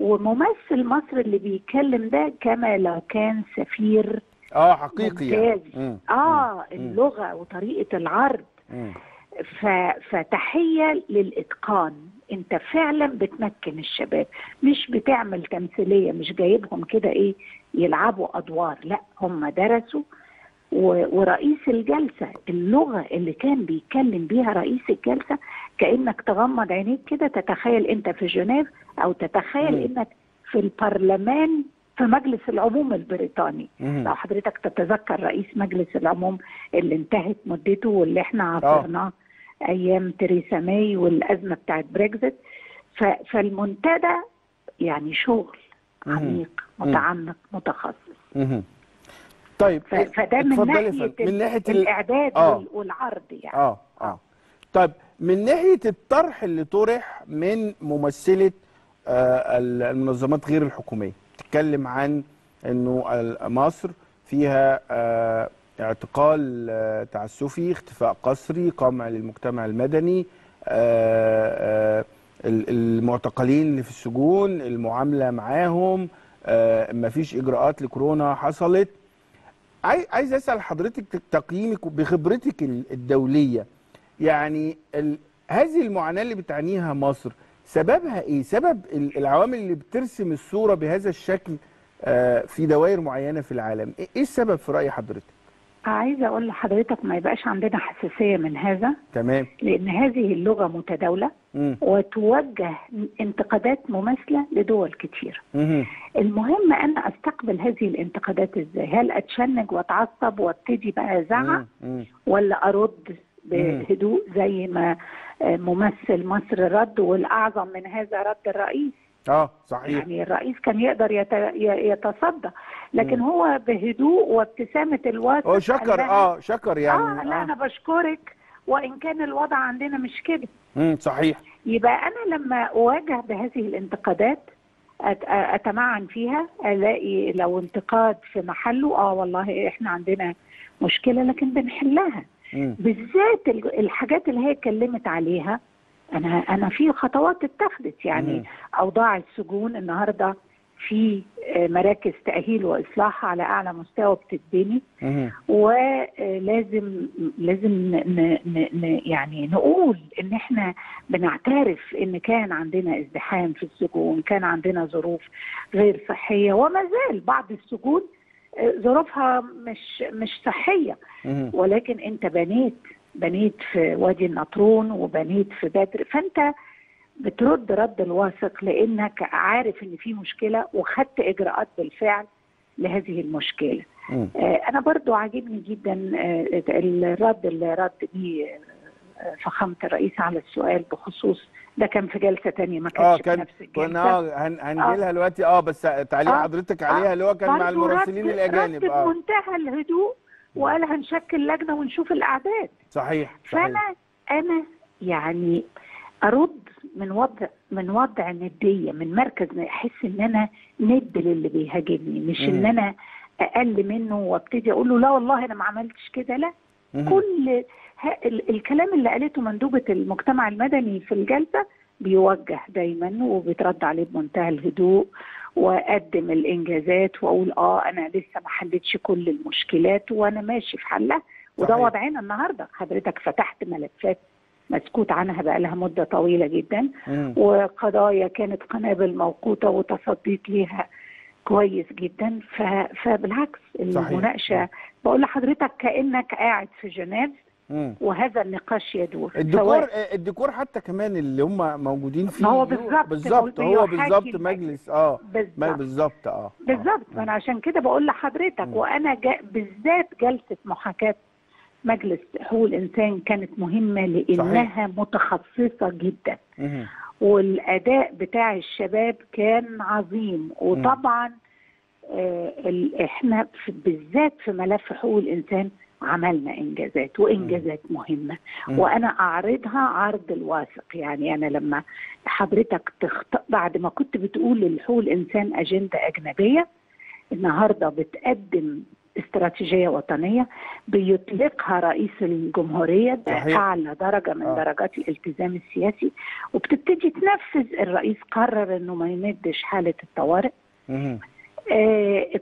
وممثل مصر اللي بيتكلم ده كما لو كان سفير آه حقيقي يعني. آه اللغة وطريقة العرض. مم. ف... فتحية للإتقان أنت فعلا بتمكن الشباب مش بتعمل تمثيلية مش جايبهم كده إيه يلعبوا أدوار لا هم درسوا. ورئيس الجلسة اللغة اللي كان بيتكلم بيها رئيس الجلسة كأنك تغمض عينيك كده تتخيل أنت في جنيف أو تتخيل مم. أنك في البرلمان في مجلس العموم البريطاني مم. لو حضرتك تتذكر رئيس مجلس العموم اللي انتهت مدته واللي إحنا عاصرناه أيام تريسا ماي والأزمة بتاعت بريكزت فالمنتدى يعني شغل. عميق. متعمق متخصص. طيب فده من ناحية. من ناحية ال... الإعداد آه. وال- والعرض يعني آه آه طيب من ناحية الطرح اللي طرح من ممثلة آه ال- المنظمات غير الحكومية تتكلم عن إنه مصر فيها آه اعتقال آه تعسفي اختفاء قسري قمع للمجتمع المدني آه آه ال- المعتقلين اللي في السجون المعاملة معاهم مفيش إجراءات لكورونا حصلت. عاي- عايز أسأل حضرتك تقييمك بخبرتك ال- الدولية يعني. هذه المعاناة اللي بتعانيها مصر سببها إيه؟ سبب ال- العوامل اللي بترسم الصورة بهذا الشكل في دوائر معينة في العالم. إيه إيه السبب في رأي حضرتك؟ عايزة أقول لحضرتك ما يبقاش عندنا حساسية من هذا تمام لأن هذه اللغة متداولة مم. وتوجه انتقادات مماثلة لدول كتير مهم. المهم أنا أستقبل هذه الانتقادات إزاي هل أتشنج وأتعصب وأبتدي بقى أزعق مم. مم. ولا أرد بهدوء زي ما ممثل مصر رد والأعظم من هذا رد الرئيس آه صحيح. يعني الرئيس كان يقدر يتصدى لكن هو بهدوء وابتسامة الواثق هو شكر آه شكر يعني آه لا أنا بشكرك وإن كان الوضع عندنا مش كده. مم. صحيح. يبقى أنا لما أواجه بهذه الانتقادات أتمعن فيها ألاقي لو انتقاد في محله آه والله إحنا عندنا مشكلة لكن بنحلها. بالذات ال- الحاجات اللي هي اتكلمت عليها أنا أنا في خطوات اتخذت يعني مم. أوضاع السجون النهارده في آه، مراكز تأهيل وإصلاح على أعلى مستوى بتتبني. ولازم لازم ن ن ن يعني نقول إن إحنا بنعترف إن كان عندنا ازدحام في السجون كان عندنا ظروف غير صحية وما زال بعض السجون آه، ظروفها مش مش صحية. ولكن أنت بنيت بنيت في وادي النطرون وبنيت في بدر فأنت بترد رد الواثق لأنك عارف إن في مشكلة وخدت إجراءات بالفعل لهذه المشكلة. مم. آه، أنا برضو عاجبني جدا آه، الرد اللي رد بيه آه، فخامة الرئيس على السؤال بخصوص ده كان في جلسة تانية ما آه كانش في كان نفس كنا الجلسه آه هن- هنجي لها دلوقتي آه بس تعليق آه. حضرتك عليها اللي هو كان مع المراسلين الأجانب آه بمنتهى الهدوء وقال هنشكل لجنه ونشوف الأعداد صحيح فأنا صحيح أنا يعني أرد من وضع من وضع ندية من مركز أحس إن أنا ند للي بيهاجمني مش إن مم. أنا أقل منه وأبتدي أقول له لا والله أنا ما عملتش كده لا مهم. كل الكلام اللي قالته مندوبة المجتمع المدني في الجلسة بيوجه دايما وبيترد عليه بمنتهى الهدوء وأقدم الإنجازات وأقول آه أنا لسه ما حلتش كل المشكلات وأنا ماشي في حلها وده. وضعنا النهارده حضرتك فتحت ملفات مسكوت عنها بقى لها مدة طويلة جدا مم. وقضايا كانت قنابل موقوتة وتصديت ليها كويس جدا ف... فبالعكس صحيح. المناقشة بقول لحضرتك كأنك قاعد في جنيف مم. وهذا النقاش يدور الديكور آه، الديكور حتى كمان اللي هم موجودين فيه هو بالظبط، بالظبط هو بالظبط. مجلس آه بالظبط بالظبط آه بالظبط آه. ما أنا عشان كده بقول لحضرتك مم. وأنا جا بالذات جلسة محاكاة مجلس حقوق الإنسان كانت مهمة لأنها متخصصة جدا مهم. والأداء بتاع الشباب كان عظيم وطبعا آه إحنا بالذات في ملف حقوق الإنسان عملنا إنجازات وإنجازات مهمة. وأنا أعرضها عرض الواثق يعني أنا لما حضرتك تخط... بعد ما كنت بتقول لحقوق الانسان أجندة أجنبية النهارده بتقدم استراتيجية وطنية بيطلقها رئيس الجمهورية صحيح. بأعلى درجة من آه. درجات الالتزام السياسي وبتبتدي تنفذ الرئيس قرر إنه ما يمدش حالة الطوارئ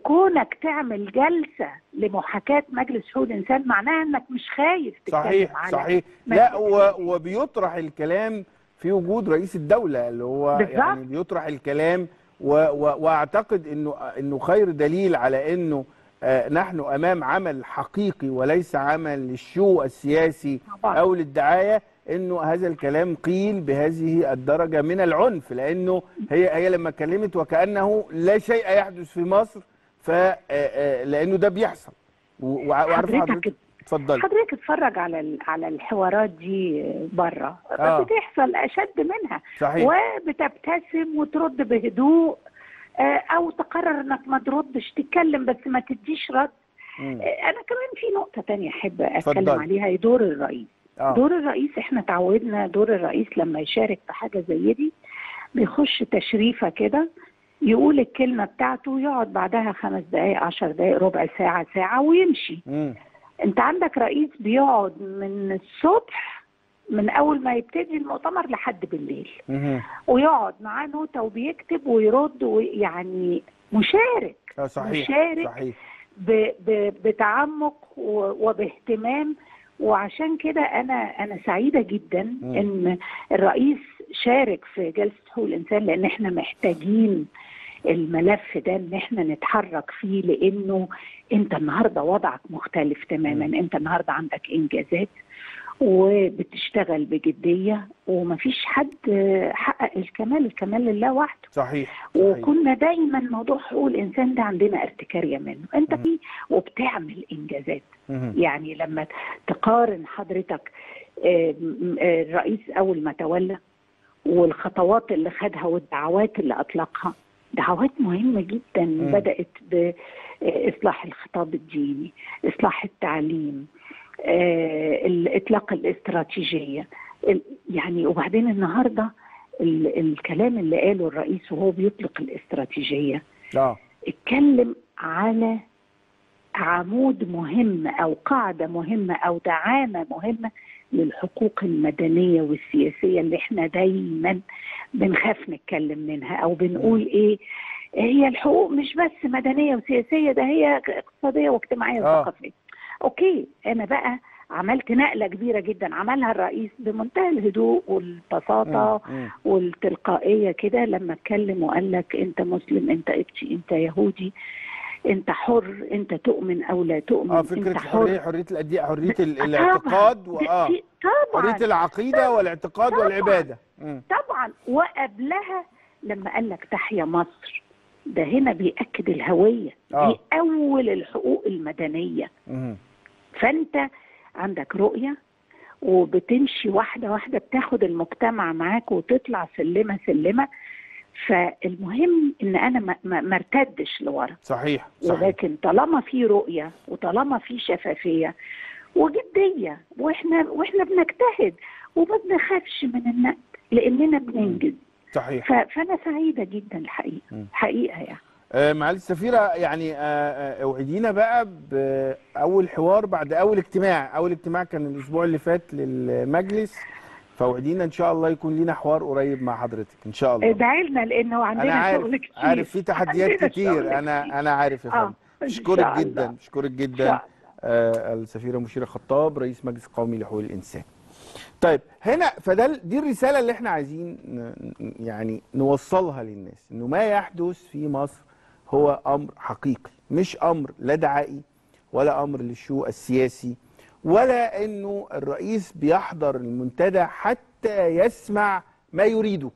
كونك تعمل جلسة لمحاكاة مجلس حقوق الإنسان معناها إنك مش خايف تتكلم صحيح على صحيح لا وبيطرح الكلام في وجود رئيس الدولة اللي هو. يعني بيطرح الكلام و و وأعتقد إنه إنه خير دليل على إنه آه، نحن أمام عمل حقيقي وليس عمل للشو السياسي طبعاً. أو للدعاية إنه هذا الكلام قيل بهذه الدرجة من العنف لأنه هي هي لما اتكلمت وكأنه لا شيء يحدث في مصر ف آه، آه، لأنه ده بيحصل. وعارف حضرتك اتفضلي. حضرتك اتفرج على على الحوارات دي بره آه. بتحصل أشد منها. صحيح. وبتبتسم وترد بهدوء آه، أو تقرر إنك ما تردش تتكلم بس ما تديش رد. مم. أنا كمان في نقطة تانية أحب أتكلم اتفضلي. عليها دور الرئيس. آه. دور الرئيس إحنا تعودنا دور الرئيس لما يشارك في حاجة زي دي بيخش تشريفة كده يقول الكلمة بتاعته يقعد بعدها خمس دقائق عشر دقائق ربع ساعة ساعة ويمشي مم. أنت عندك رئيس بيقعد من الصبح من أول ما يبتدي المؤتمر لحد بالليل مهم. ويقعد معاه نوتة وبيكتب ويرد ويعني مشارك آه، صحيح مشارك صحيح ب ب بتعمق و- وباهتمام وعشان كده أنا أنا سعيدة جدا. إن الرئيس شارك في جلسة حقوق الإنسان لأن إحنا محتاجين الملف ده إن إحنا نتحرك فيه لأنه أنت النهارده وضعك مختلف تماما أنت النهارده عندك إنجازات وبتشتغل بجدية ومفيش حد حقق الكمال الكمال لله وحده صحيح صحيح. وكنا دايما موضوع حقوق الإنسان ده عندنا ارتكارية منه انت فيه وبتعمل إنجازات مهم. يعني لما تقارن حضرتك آه، الرئيس أول ما تولى والخطوات اللي خدها والدعوات اللي أطلقها دعوات مهمة جدا مم. بدأت بإصلاح الخطاب الديني إصلاح التعليم الاطلاق الاستراتيجية ال- يعني وبعدين النهارده ال- الكلام اللي قاله الرئيس وهو بيطلق الاستراتيجية آه اتكلم على عمود مهم أو قاعدة مهمة أو دعامة مهمة للحقوق المدنية والسياسية اللي إحنا دايما بنخاف نتكلم منها أو بنقول إيه هي الحقوق مش بس مدنية وسياسية ده هي اقتصادية واجتماعية آه. وثقافية. أوكي أنا بقى عملت نقلة كبيرة جدا عملها الرئيس بمنتهى الهدوء والبساطة. والتلقائية كده لما اتكلم وقال لك أنت مسلم أنت قبطي أنت يهودي أنت حر أنت تؤمن أو لا تؤمن آه فكرة أنت الحريه حر حرية الأدي... حرية ال- طبعاً. الاعتقاد وآه طبعا حرية العقيدة والاعتقاد طبعاً. والعبادة مم. طبعا وقبلها لما قال لك تحيا مصر ده هنا بيأكد الهوية آه. دي أول الحقوق المدنية مم. فأنت عندك رؤية وبتمشي واحدة واحدة بتاخد المجتمع معاك وتطلع سلمة سلمة. فالمهم إن أنا ما- ارتدش لورا. صحيح صحيح. ولكن طالما في رؤية وطالما في شفافية وجدية وإحنا وإحنا بنجتهد وما بنخافش من النقد لأننا بننجز. صحيح. فأنا سعيدة جدا الحقيقة. حقيقة يعني. معالي السفيرة يعني آه، آه، أوعدينا بقى بأول حوار بعد أول اجتماع. أول اجتماع كان الأسبوع اللي فات للمجلس. فوعدينا إن شاء الله يكون لينا حوار قريب مع حضرتك إن شاء الله. ادعي لنا لأنه عندنا عارف شغل كتير. عارف في تحديات <laughs> كتير. أنا. أنا عارف يا آه، فندم. الله. جدا بشكرك إن جدا آه، السفيرة مشيرة خطاب رئيس مجلس قومي لحقوق الإنسان. طيب هنا فده دي الرسالة اللي إحنا عايزين يعني نوصلها للناس إنه ما يحدث في مصر هو أمر حقيقي مش أمر لا دعائي ولا أمر للشو السياسي ولا إنه الرئيس بيحضر المنتدى حتى يسمع ما يريده.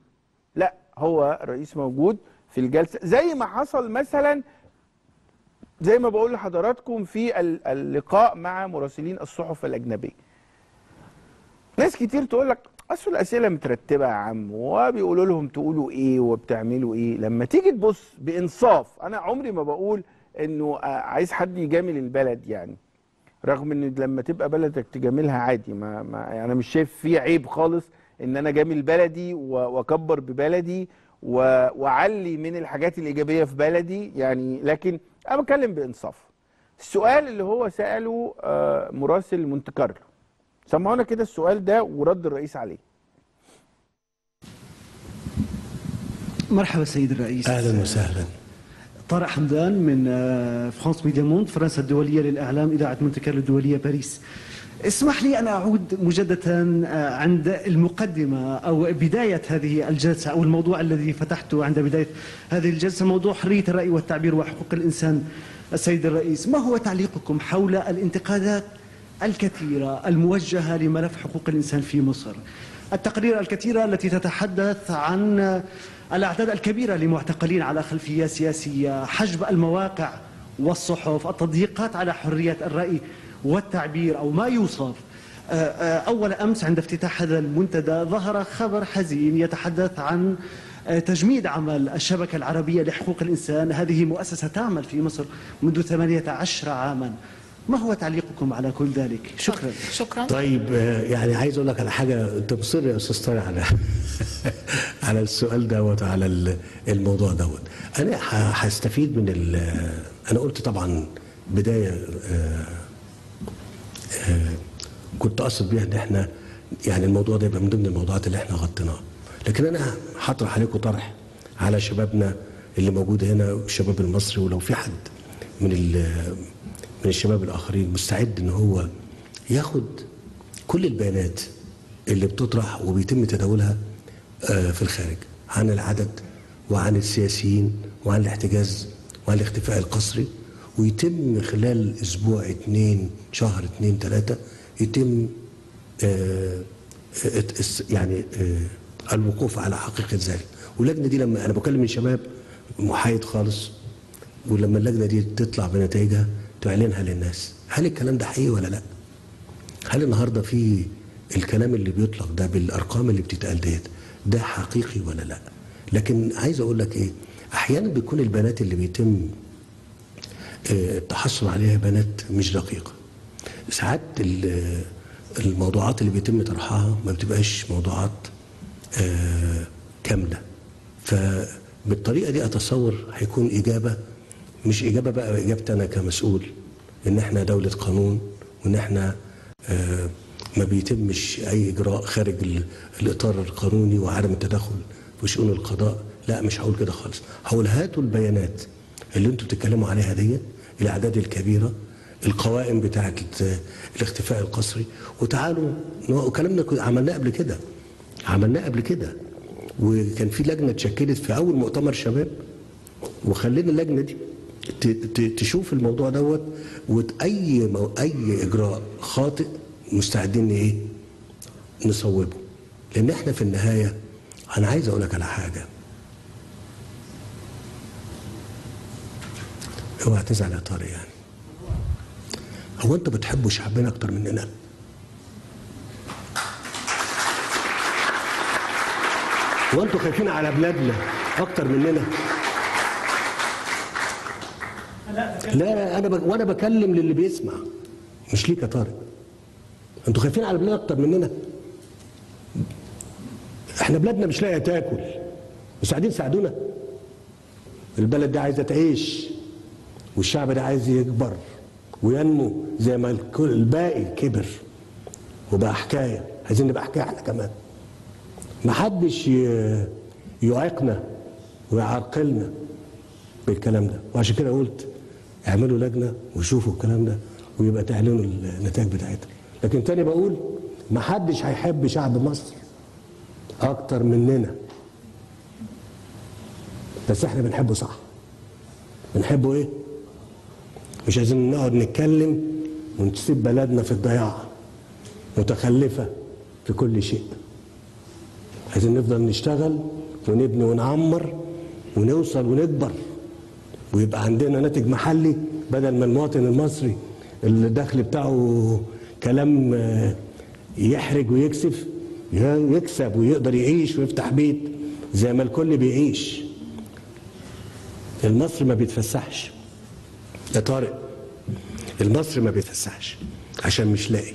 لا هو الرئيس موجود في الجلسة. زي ما حصل مثلا زي ما بقول لحضراتكم في ال- اللقاء مع مراسلين الصحف الأجنبية. ناس كتير تقول لك اصل الأسئلة مترتبة يا عم وبيقولوا لهم تقولوا إيه وبتعملوا إيه. لما تيجي تبص بإنصاف أنا عمري ما بقول إنه آه، عايز حد يجامل البلد يعني رغم إن لما تبقى بلدك تجاملها عادي. ما, ما أنا مش شايف فيه عيب خالص إن أنا جامل بلدي وأكبر ببلدي وأعلي من الحاجات الإيجابية في بلدي يعني. لكن أنا بتكلم بإنصاف. السؤال اللي هو سأله آه، مراسل مونت كارلو سمعونا كده السؤال ده ورد الرئيس عليه. مرحبا سيد الرئيس. أهلا وسهلا. طارق حمدان من فرانس ميديا موند فرنسا الدولية للإعلام إذاعة مونت كارلو الدولية باريس. اسمح لي أن أعود مجددا آه، عند المقدمة أو بداية هذه الجلسة أو الموضوع الذي فتحته عند بداية هذه الجلسة موضوع حرية الرأي والتعبير وحقوق الإنسان. السيد الرئيس ما هو تعليقكم حول الانتقادات الكثيرة الموجهة لملف حقوق الإنسان في مصر. التقارير الكثيرة التي تتحدث عن الأعداد الكبيرة لمعتقلين على خلفية سياسية حجب المواقع والصحف التضييقات على حرية الرأي والتعبير أو ما يوصف. آه، آه، أول أمس عند افتتاح هذا المنتدى ظهر خبر حزين يتحدث عن آه، تجميد عمل الشبكة العربية لحقوق الإنسان. هذه مؤسسة تعمل في مصر منذ 18 عاما. ما هو تعليقكم على كل ذلك؟ شكرا. شكرا. طيب آه، يعني عايز أقول لك على حاجة أنت مصر يا أستاذ طارق على <laughs> على السؤال دوت على ال- الموضوع دوت. أنا هستفيد من ال- أنا قلت طبعا بداية آه، آه، كنت أقصد بيها إن إحنا يعني الموضوع ده يبقى من ضمن الموضوعات اللي إحنا غطيناها. لكن أنا هطرح عليكم طرح على شبابنا اللي موجود هنا والشباب المصري ولو في حد من ال- من الشباب الآخرين مستعد إن هو ياخد كل البيانات اللي بتطرح وبيتم تداولها آه، في الخارج عن العدد وعن السياسيين وعن الاحتجاز وعن الاختفاء القسري ويتم خلال أسبوع اتنين شهر اتنين تلاتة يتم آه، اس- يعني آه، الوقوف على حقيقة ذلك. واللجنة دي لما أنا بكلم من شباب محايد خالص ولما اللجنة دي تطلع بنتائجها تعلنها للناس هل الكلام ده حقيقي ولا لا؟ هل النهارده في الكلام اللي بيطلق ده بالأرقام اللي بتتقال ديت ده حقيقي ولا لا؟ لكن عايز أقول لك إيه؟ أحيانا بيكون البيانات اللي بيتم آه، التحصل عليها بيانات مش دقيقة. ساعات ال- الموضوعات اللي بيتم طرحها ما بتبقاش موضوعات آه، كاملة. فبالطريقة دي أتصور هيكون إجابة مش إجابة بقى إجابتي أنا كمسؤول إن إحنا دولة قانون وإن إحنا آه، ما بيتمش أي إجراء خارج ال- الإطار القانوني وعدم التدخل في شؤون القضاء. لا مش هقول كده خالص. هقول هاتوا البيانات اللي أنتوا بتتكلموا عليها ديت الأعداد الكبيرة القوائم بتاعة الاختفاء القسري. وتعالوا وكلامنا عملناه قبل كده. عملناه قبل كده. وكان في لجنة اتشكلت في أول مؤتمر شباب وخلينا اللجنة دي تشوف الموضوع دوت واي أي إجراء خاطئ مستعدين إيه؟ نصوبه. لأن إحنا في النهاية أنا عايز أقول لك على حاجة. أوعى تزعل يا طارق يعني. هو أنتوا بتحبوا شعبنا أكتر مننا؟ هو أنتوا خايفين على بلادنا أكتر مننا؟ لا أنا ب... وأنا بكلم للي بيسمع مش ليك يا طارق. أنتوا خايفين على بلادنا أكتر مننا؟ إحنا بلادنا مش لاقية تاكل. مش قاعدين يساعدونا. البلد دي عايزة تعيش والشعب ده عايز يكبر وينمو زي ما الباقي كبر. وبقى حكاية. عايزين نبقى حكاية إحنا كمان. محدش يعيقنا ويعرقلنا بالكلام ده. وعشان كده قلت اعملوا لجنة وشوفوا الكلام ده ويبقى تعلنوا النتائج بتاعتها. لكن تاني بقول محدش هيحب شعب مصر أكتر مننا. بس إحنا بنحبه صح. بنحبه إيه؟ مش عايزين نقعد نتكلم ونسيب بلدنا في الضياع متخلفة في كل شيء. عايزين نفضل نشتغل ونبني ونعمر ونوصل ونكبر. ويبقى عندنا ناتج محلي بدل ما المواطن المصري الدخل بتاعه كلام آه، يحرج ويكسف يكسب ويقدر يعيش ويفتح بيت زي ما الكل بيعيش. المصري ما بيتفسحش. يا طارق المصري ما بيتفسحش عشان مش لاقي.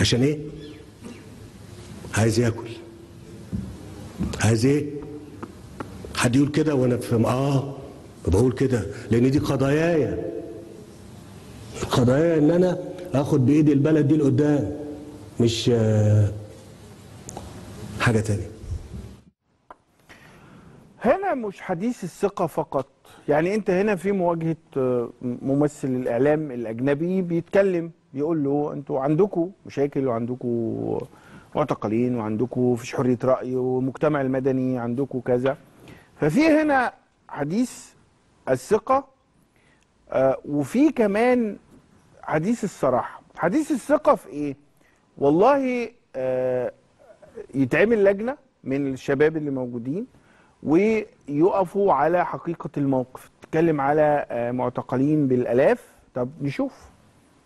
عشان إيه؟ عايز ياكل. عايز إيه؟ حد يقول كده وأنا في آه بقول كده لأن دي قضاياي قضايا إن أنا آخد بإيدي البلد دي لقدام مش حاجة تانية. هنا مش حديث الثقة فقط. يعني أنت هنا في مواجهة آه، ممثل الإعلام الأجنبي بيتكلم بيقول له أنتوا عندكم مشاكل وعندكم معتقلين وعندكم فيش حرية رأي والمجتمع المدني عندكم كذا. ففي هنا حديث الثقة آه، وفي كمان حديث الصراحة. حديث الثقة في إيه؟ والله آه، يتعمل لجنة من الشباب اللي موجودين ويقفوا على حقيقة الموقف. تتكلم على آه، معتقلين بالآلاف. طب نشوف.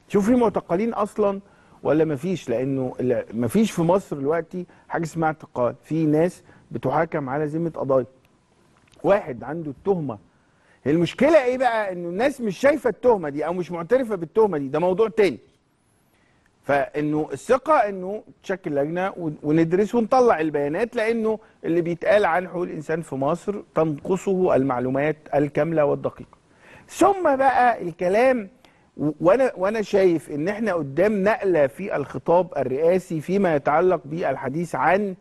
شوف في معتقلين أصلا ولا مفيش؟ لأنه مفيش في مصر دلوقتي حاجة اسمها اعتقال. في ناس بتحاكم على ذمة قضايا. واحد عنده التهمة المشكلة إيه بقى؟ انه الناس مش شايفة التهمة دي أو مش معترفة بالتهمة دي. ده موضوع تاني. فإنه الثقة إنه تشكل لجنة ون- وندرس ونطلع البيانات لإنه اللي بيتقال عن حقوق الإنسان في مصر تنقصه المعلومات الكاملة والدقيقة. ثم بقى الكلام وأنا وأنا شايف إن إحنا قدام نقلة في الخطاب الرئاسي فيما يتعلق بالحديث عن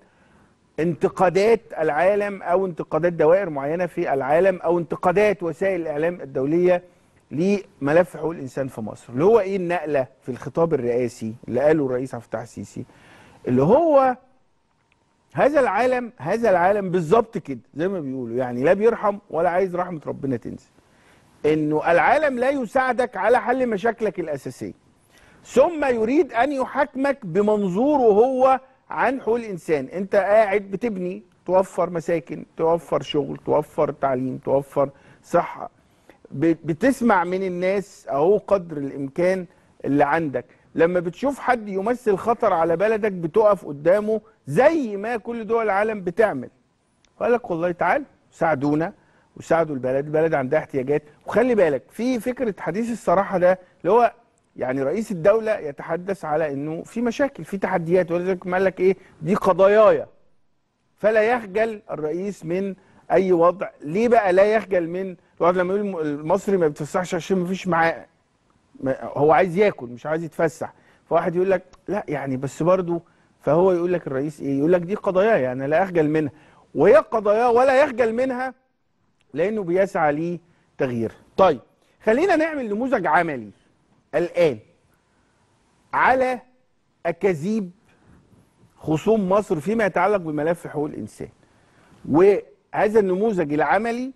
انتقادات العالم أو انتقادات دوائر معينة في العالم أو انتقادات وسائل الإعلام الدولية لملف حقوق الإنسان في مصر. اللي هو إيه النقلة في الخطاب الرئاسي اللي قاله الرئيس عبد الفتاح السيسي؟ اللي هو هذا العالم هذا العالم بالظبط كده زي ما بيقولوا يعني لا بيرحم ولا عايز رحمة ربنا تنزل. إنه العالم لا يساعدك على حل مشاكلك الأساسية. ثم يريد أن يحاكمك بمنظوره هو عن حقوق الإنسان. أنت قاعد بتبني توفر مساكن توفر شغل توفر تعليم توفر صحة. بتسمع من الناس أهو قدر الإمكان اللي عندك. لما بتشوف حد يمثل خطر على بلدك بتقف قدامه زي ما كل دول العالم بتعمل. فقال لك والله تعال ساعدونا وساعدوا البلد. البلد عندها احتياجات. وخلي بالك في فكرة حديث الصراحة ده اللي هو يعني رئيس الدولة يتحدث على إنه في مشاكل في تحديات ولذلك قال لك إيه؟ دي قضاياي فلا يخجل الرئيس من أي وضع. ليه بقى لا يخجل من؟ الواحد لما يقول المصري ما بيتفسحش عشان ما فيش معاه هو عايز ياكل مش عايز يتفسح. فواحد يقول لك لا يعني بس برضه فهو يقول لك الرئيس إيه؟ يقول لك دي قضايا يعني لا اخجل منها. وهي قضايا ولا يخجل منها لأنه بيسعى لتغيير. طيب خلينا نعمل نموذج عملي. الآن على أكاذيب خصوم مصر فيما يتعلق بملف حقوق الإنسان. وهذا النموذج العملي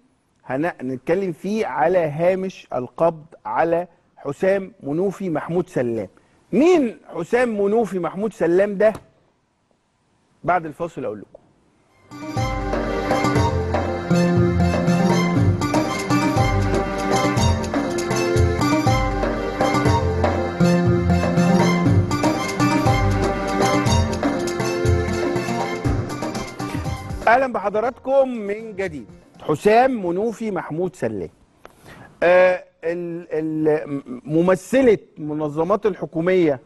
هنتكلم فيه على هامش القبض على حسام منوفي محمود سلام. مين حسام منوفي محمود سلام ده؟ بعد الفاصل أقول لكم. أهلا بحضراتكم من جديد. حسام منوفي محمود سلام. آه ممثلة منظمات الحكومية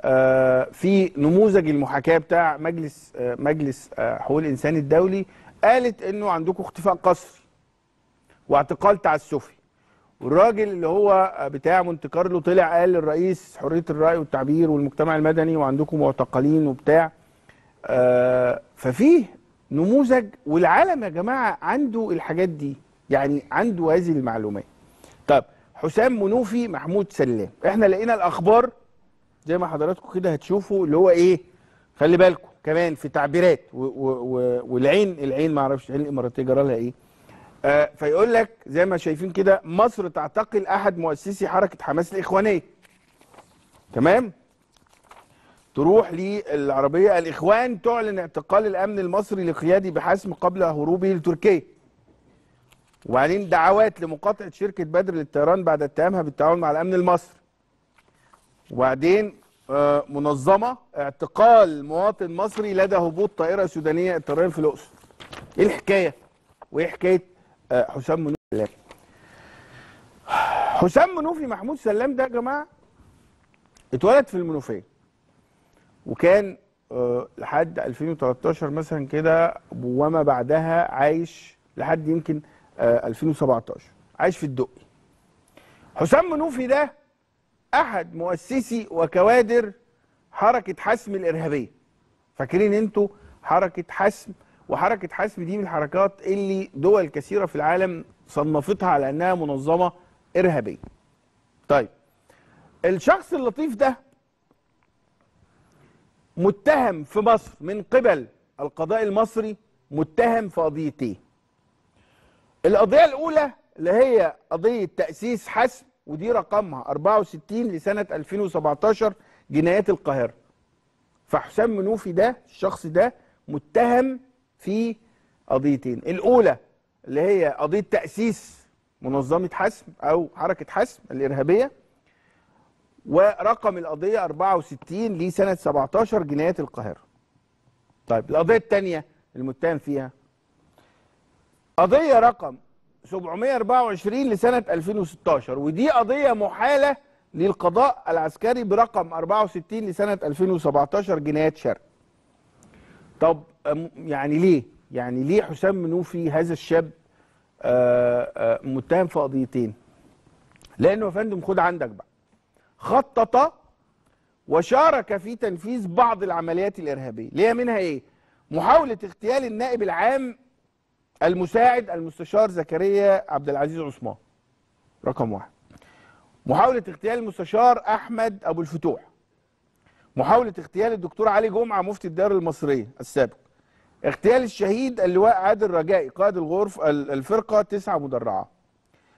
آه في نموذج المحاكاة بتاع مجلس آه مجلس آه حقوق الإنسان الدولي قالت إنه عندكم اختفاء قسري واعتقال تعسفي. والراجل اللي هو بتاع مونte كارلو طلع قال للرئيس حرية الرأي والتعبير والمجتمع المدني وعندكم معتقلين وبتاع آه، ففيه نموذج والعالم يا جماعة عنده الحاجات دي. يعني عنده هذه المعلومات. طب حسام منوفي محمود سلام. إحنا لقينا الأخبار زي ما حضراتكم كده هتشوفوا اللي هو إيه؟ خلي بالكم كمان في تعبيرات و و و والعين العين ما أعرفش العين الإماراتية جرى لها إيه. آه فيقول لك زي ما شايفين كده مصر تعتقل أحد مؤسسي حركة حماس الإخوانية. تمام؟ تروح للعربية الإخوان تعلن اعتقال الأمن المصري لقيادي بحسم قبل هروبه لتركيا. وبعدين دعوات لمقاطعة شركة بدر للطيران بعد اتهامها بالتعاون مع الأمن المصري. وبعدين آه، منظمة اعتقال مواطن مصري لدى هبوط طائرة سودانية اضطراريا في الأقصر. إيه الحكاية؟ وإيه حكاية آه، حسام منوفي؟ سلام حسام منوفي محمود سلام ده يا جماعة اتولد في المنوفية. وكان آه، لحد 2013 مثلا كده وما بعدها عايش لحد يمكن آه، 2017 عايش في الدقي. حسام منوفي ده أحد مؤسسي وكوادر حركة حسم الإرهابية. فاكرين أنتوا حركة حسم؟ وحركة حسم دي من الحركات اللي دول كثيرة في العالم صنفتها على أنها منظمة إرهابية. طيب الشخص اللطيف ده متهم في مصر من قبل القضاء المصري متهم في قضيتين القضية الأولى اللي هي قضية تأسيس حسم ودي رقمها 64 لسنة 2017 جنايات القاهرة. فحسام منوفي ده الشخص ده متهم في قضيتين. الأولى اللي هي قضية تأسيس منظمة حسم أو حركة حسم الإرهابية. ورقم القضية 64 لسنة 17 جنايات القاهرة طيب القضية الثانية المتهم فيها قضية رقم 724 لسنة 2016 ودي قضية محالة للقضاء العسكري برقم 64 لسنة 2017 جنايات شرق طب يعني ليه؟ يعني ليه حسام منوفي هذا الشاب آه، آه، متهم في قضيتين؟ لأنه يا فندم خد عندك بقى خطط وشارك في تنفيذ بعض العمليات الإرهابية. اللي هي منها إيه؟ محاولة اغتيال النائب العام المساعد المستشار زكريا عبد العزيز عثمان. رقم واحد. محاولة اغتيال المستشار أحمد أبو الفتوح. محاولة اغتيال الدكتور علي جمعة مفتي الدار المصرية السابق. اغتيال الشهيد اللواء عادل رجائي قائد الغرف ال- الفرقة تسعة مدرعة.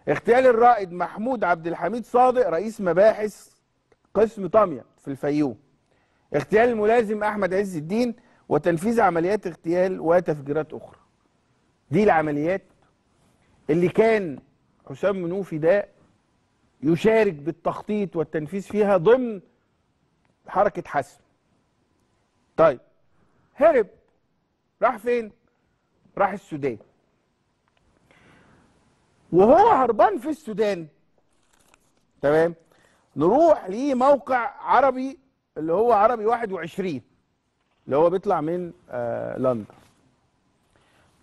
اغتيال الرائد محمود عبد الحميد صادق رئيس مباحث قسم طامية في الفيوم. اغتيال الملازم أحمد عز الدين وتنفيذ عمليات اغتيال وتفجيرات أخرى. دي العمليات اللي كان حسام منوفي ده يشارك بالتخطيط والتنفيذ فيها ضمن حركة حسم. طيب هرب. راح فين؟ راح السودان. وهو هربان في السودان. تمام؟ نروح لموقع عربي اللي هو عربي 21 اللي هو بيطلع من آه لندن.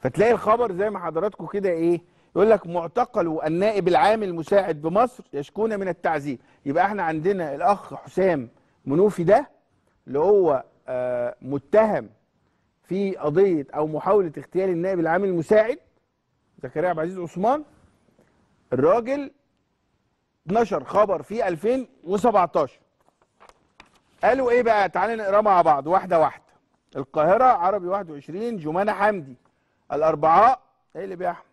فتلاقي الخبر زي ما حضراتكم كده إيه يقول لك معتقل النائب العام المساعد بمصر يشكون من التعذيب. يبقى إحنا عندنا الأخ حسام منوفي ده اللي هو آه متهم في قضية أو محاولة اغتيال النائب العام المساعد زكريا عبد العزيز عثمان. الراجل نشر خبر في 2017 قالوا إيه بقى؟ تعالى نقرأ مع بعض. واحدة واحدة. القاهرة عربي 21 جمانة حمدي. الأربعاء إيه اللي بيحمل؟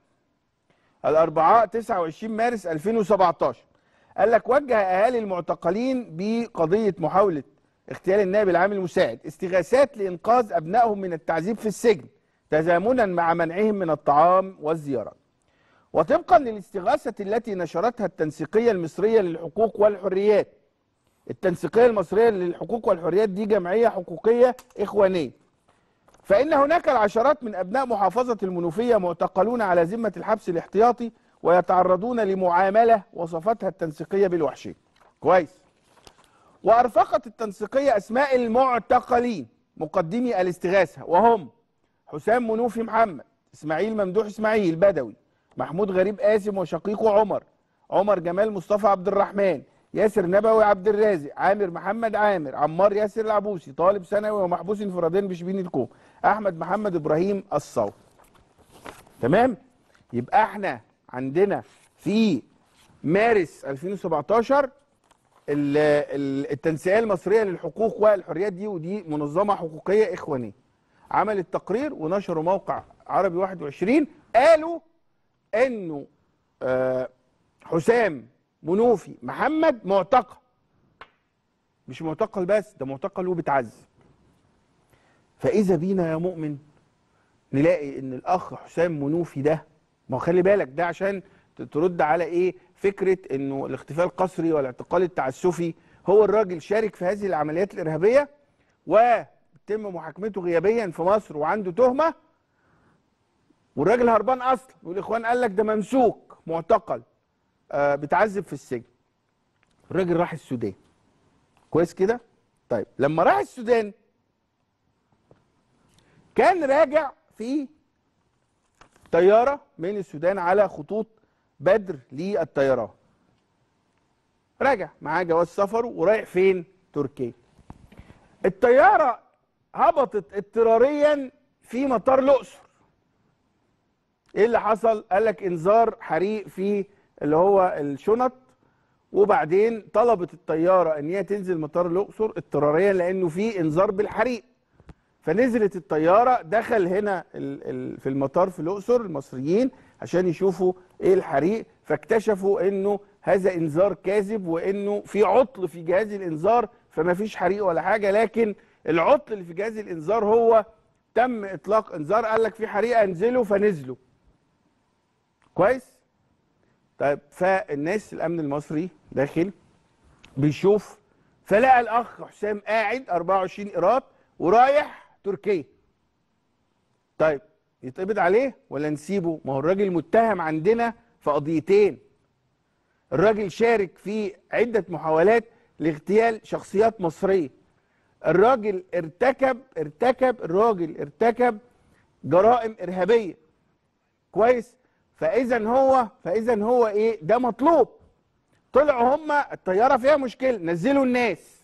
الأربعاء 29 مارس 2017 قال لك وجه أهالي المعتقلين بقضية محاولة اغتيال النائب العام المساعد استغاثات لإنقاذ أبنائهم من التعذيب في السجن تزامنا مع منعهم من الطعام والزيارات. وطبقا للاستغاثة التي نشرتها التنسيقية المصرية للحقوق والحريات. التنسيقية المصرية للحقوق والحريات دي جمعية حقوقية إخوانية. فإن هناك العشرات من أبناء محافظة المنوفية معتقلون على ذمة الحبس الاحتياطي ويتعرضون لمعاملة وصفتها التنسيقية بالوحشية كويس. وأرفقت التنسيقية أسماء المعتقلين مقدمي الاستغاثة وهم حسام منوفي محمد إسماعيل ممدوح إسماعيل بدوي محمود غريب قاسم وشقيقه عمر عمر جمال مصطفى عبد الرحمن ياسر نبوي عبد الرازق عامر محمد عامر عمار ياسر العبوسي طالب ثانوي ومحبوس انفرادين بشبين الكوم أحمد محمد إبراهيم الصوت. تمام؟ يبقى إحنا عندنا في مارس 2017 ال- ال- التنسيقية المصرية للحقوق والحريات دي ودي منظمة حقوقية إخوانية. عملت تقرير ونشروا موقع عربي 21 قالوا انه آه، حسام منوفي محمد معتقل. مش معتقل بس ده معتقل وبيتعذب فإذا بينا يا مؤمن نلاقي إن الأخ حسام منوفي ده ما خلي بالك ده عشان ترد على إيه؟ فكرة إنه الاختفاء القسري والاعتقال التعسفي هو الراجل شارك في هذه العمليات الإرهابية وتم محاكمته غيابيا في مصر وعنده تهمة والراجل هربان أصلا والاخوان قال لك ده ممسوك معتقل آه بتعذب في السجن. الراجل راح السودان. كويس كده؟ طيب لما راح السودان كان راجع في طيارة من السودان على خطوط بدر للطيران راجع معاه جواز سفره ورايح فين؟ تركيا. الطيارة هبطت اضطراريا في مطار الأقصر. إيه اللي حصل؟ قال لك إنذار حريق في اللي هو الشنط وبعدين طلبت الطيارة إن هي تنزل مطار الأقصر اضطراريا لأنه في إنذار بالحريق. فنزلت الطيارة دخل هنا في المطار في الأقصر المصريين عشان يشوفوا إيه الحريق فاكتشفوا إنه هذا إنذار كاذب وإنه في عطل في جهاز الإنذار فما فيش حريق ولا حاجة. لكن العطل اللي في جهاز الإنذار هو تم إطلاق إنذار. قال لك في حريق انزلوا فنزلوا كويس؟ طيب فالناس الأمن المصري داخل بيشوف فلقى الأخ حسام قاعد 24 قيراط ورايح تركيا. طيب يتقبض عليه ولا نسيبه؟ ما هو الراجل متهم عندنا في قضيتين الراجل شارك في عدة محاولات لاغتيال شخصيات مصرية. الراجل ارتكب ارتكب الراجل ارتكب جرائم إرهابية. كويس؟ فإذا هو فإذا هو إيه؟ ده مطلوب. طلعوا هم الطيارة فيها مشكلة نزلوا الناس.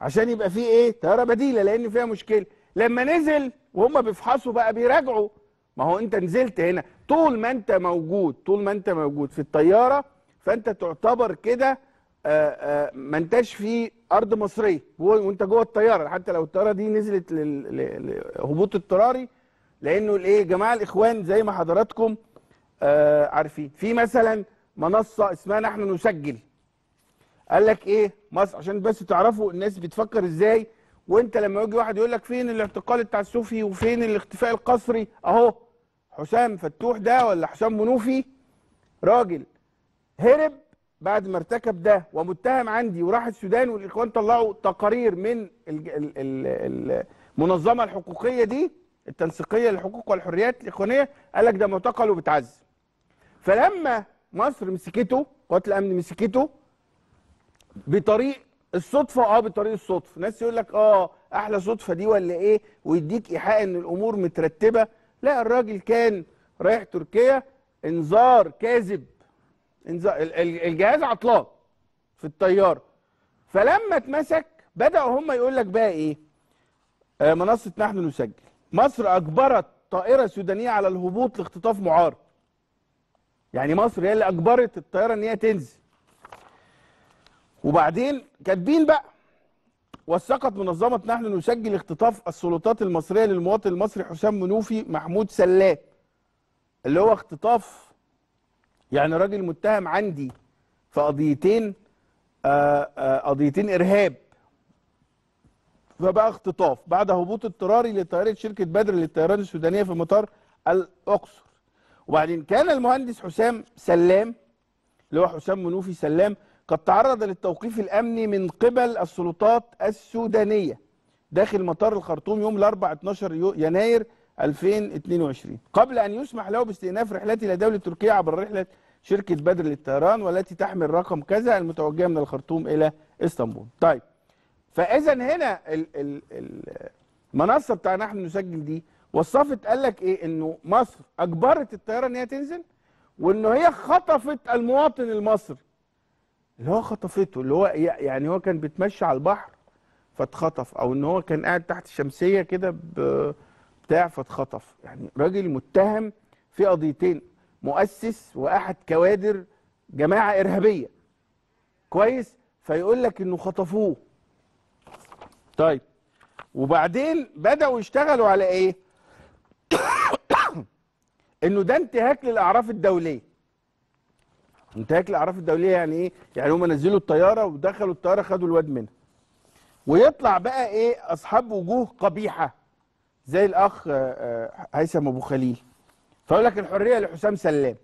عشان يبقى في إيه؟ طيارة بديلة لأن فيها مشكلة. لما نزل وهم بيفحصوا بقى بيراجعوا. ما هو أنت نزلت هنا. طول ما أنت موجود طول ما أنت موجود في الطيارة فأنت تعتبر كده آه، آه، ما أنتش في أرض مصرية. وأنت جوه الطيارة. حتى لو الطيارة دي نزلت لهبوط اضطراري لأنه الايه جماعة الإخوان زي ما حضراتكم آه، عارفين. في مثلا منصة اسمها نحن نسجل. قال لك إيه؟ مصر عشان بس تعرفوا الناس بتفكر إزاي وأنت لما يجي واحد يقول لك فين الاعتقال التعسفي وفين الاختفاء القسري أهو. حسام فتوح ده ولا حسام منوفي؟ راجل هرب بعد ما ارتكب ده ومتهم عندي وراح السودان والإخوان طلعوا تقارير من المنظمة الحقوقية دي التنسيقية للحقوق والحريات الإخوانية. قال لك ده معتقل وبيتعذب فلما مصر مسكته قوات الأمن مسكته بطريق الصدفة آه بطريق الصدفة. ناس يقول لك آه أحلى صدفة دي ولا إيه؟ ويديك إيحاء إن الأمور مترتبة. لا الراجل كان رايح تركيا إنذار كاذب. إنذار ال- ال- الجهاز عطلان في الطياره فلما اتمسك بدأوا هم يقول لك بقى إيه؟ آه منصة نحن نسجل. مصر أجبرت طائرة سودانية على الهبوط لاختطاف معارض. يعني مصر هي اللي أجبرت الطيارة إن هي تنزل. وبعدين كاتبين بقى وثقت منظمة نحن نسجل اختطاف السلطات المصرية للمواطن المصري حسام منوفي محمود سلام اللي هو اختطاف يعني راجل متهم عندي في قضيتين آه، آه، قضيتين إرهاب. فبقى اختطاف بعد هبوط اضطراري لطائرة شركة بدر للطيران السودانية في مطار الأقصر. وبعدين كان المهندس حسام سلام اللي هو حسام منوفي سلام قد تعرض للتوقيف الأمني من قبل السلطات السودانية داخل مطار الخرطوم يوم الاربعاء 12 يو- يناير 2022 قبل أن يسمح له باستئناف رحلته إلى دولة تركيا عبر رحلة شركة بدر للطيران والتي تحمل رقم كذا المتوجهة من الخرطوم إلى إسطنبول. طيب فاذا هنا ال- ال- ال- المنصة بتاع نحن نسجل دي وصفت قال لك إيه؟ إنه مصر أجبرت الطيارة إن هي تنزل وانه هي خطفت المواطن المصري. اللي هو خطفته اللي هو يعني هو كان بيتمشى على البحر فاتخطف أو إن هو كان قاعد تحت الشمسيه كده بتاع فاتخطف. يعني راجل متهم في قضيتين مؤسس وأحد كوادر جماعة إرهابية. كويس؟ فيقول لك إنه خطفوه. طيب وبعدين بدأوا يشتغلوا على إيه؟ انه ده انتهاك للاعراف الدولية. انتهاك الاعراف الدولية يعني إيه؟ يعني هم نزلوا الطيارة ودخلوا الطيارة خدوا الواد منها. ويطلع بقى إيه؟ اصحاب وجوه قبيحة زي الاخ آه، آه، هيثم ابو خليل. فيقول لك الحرية لحسام سلام.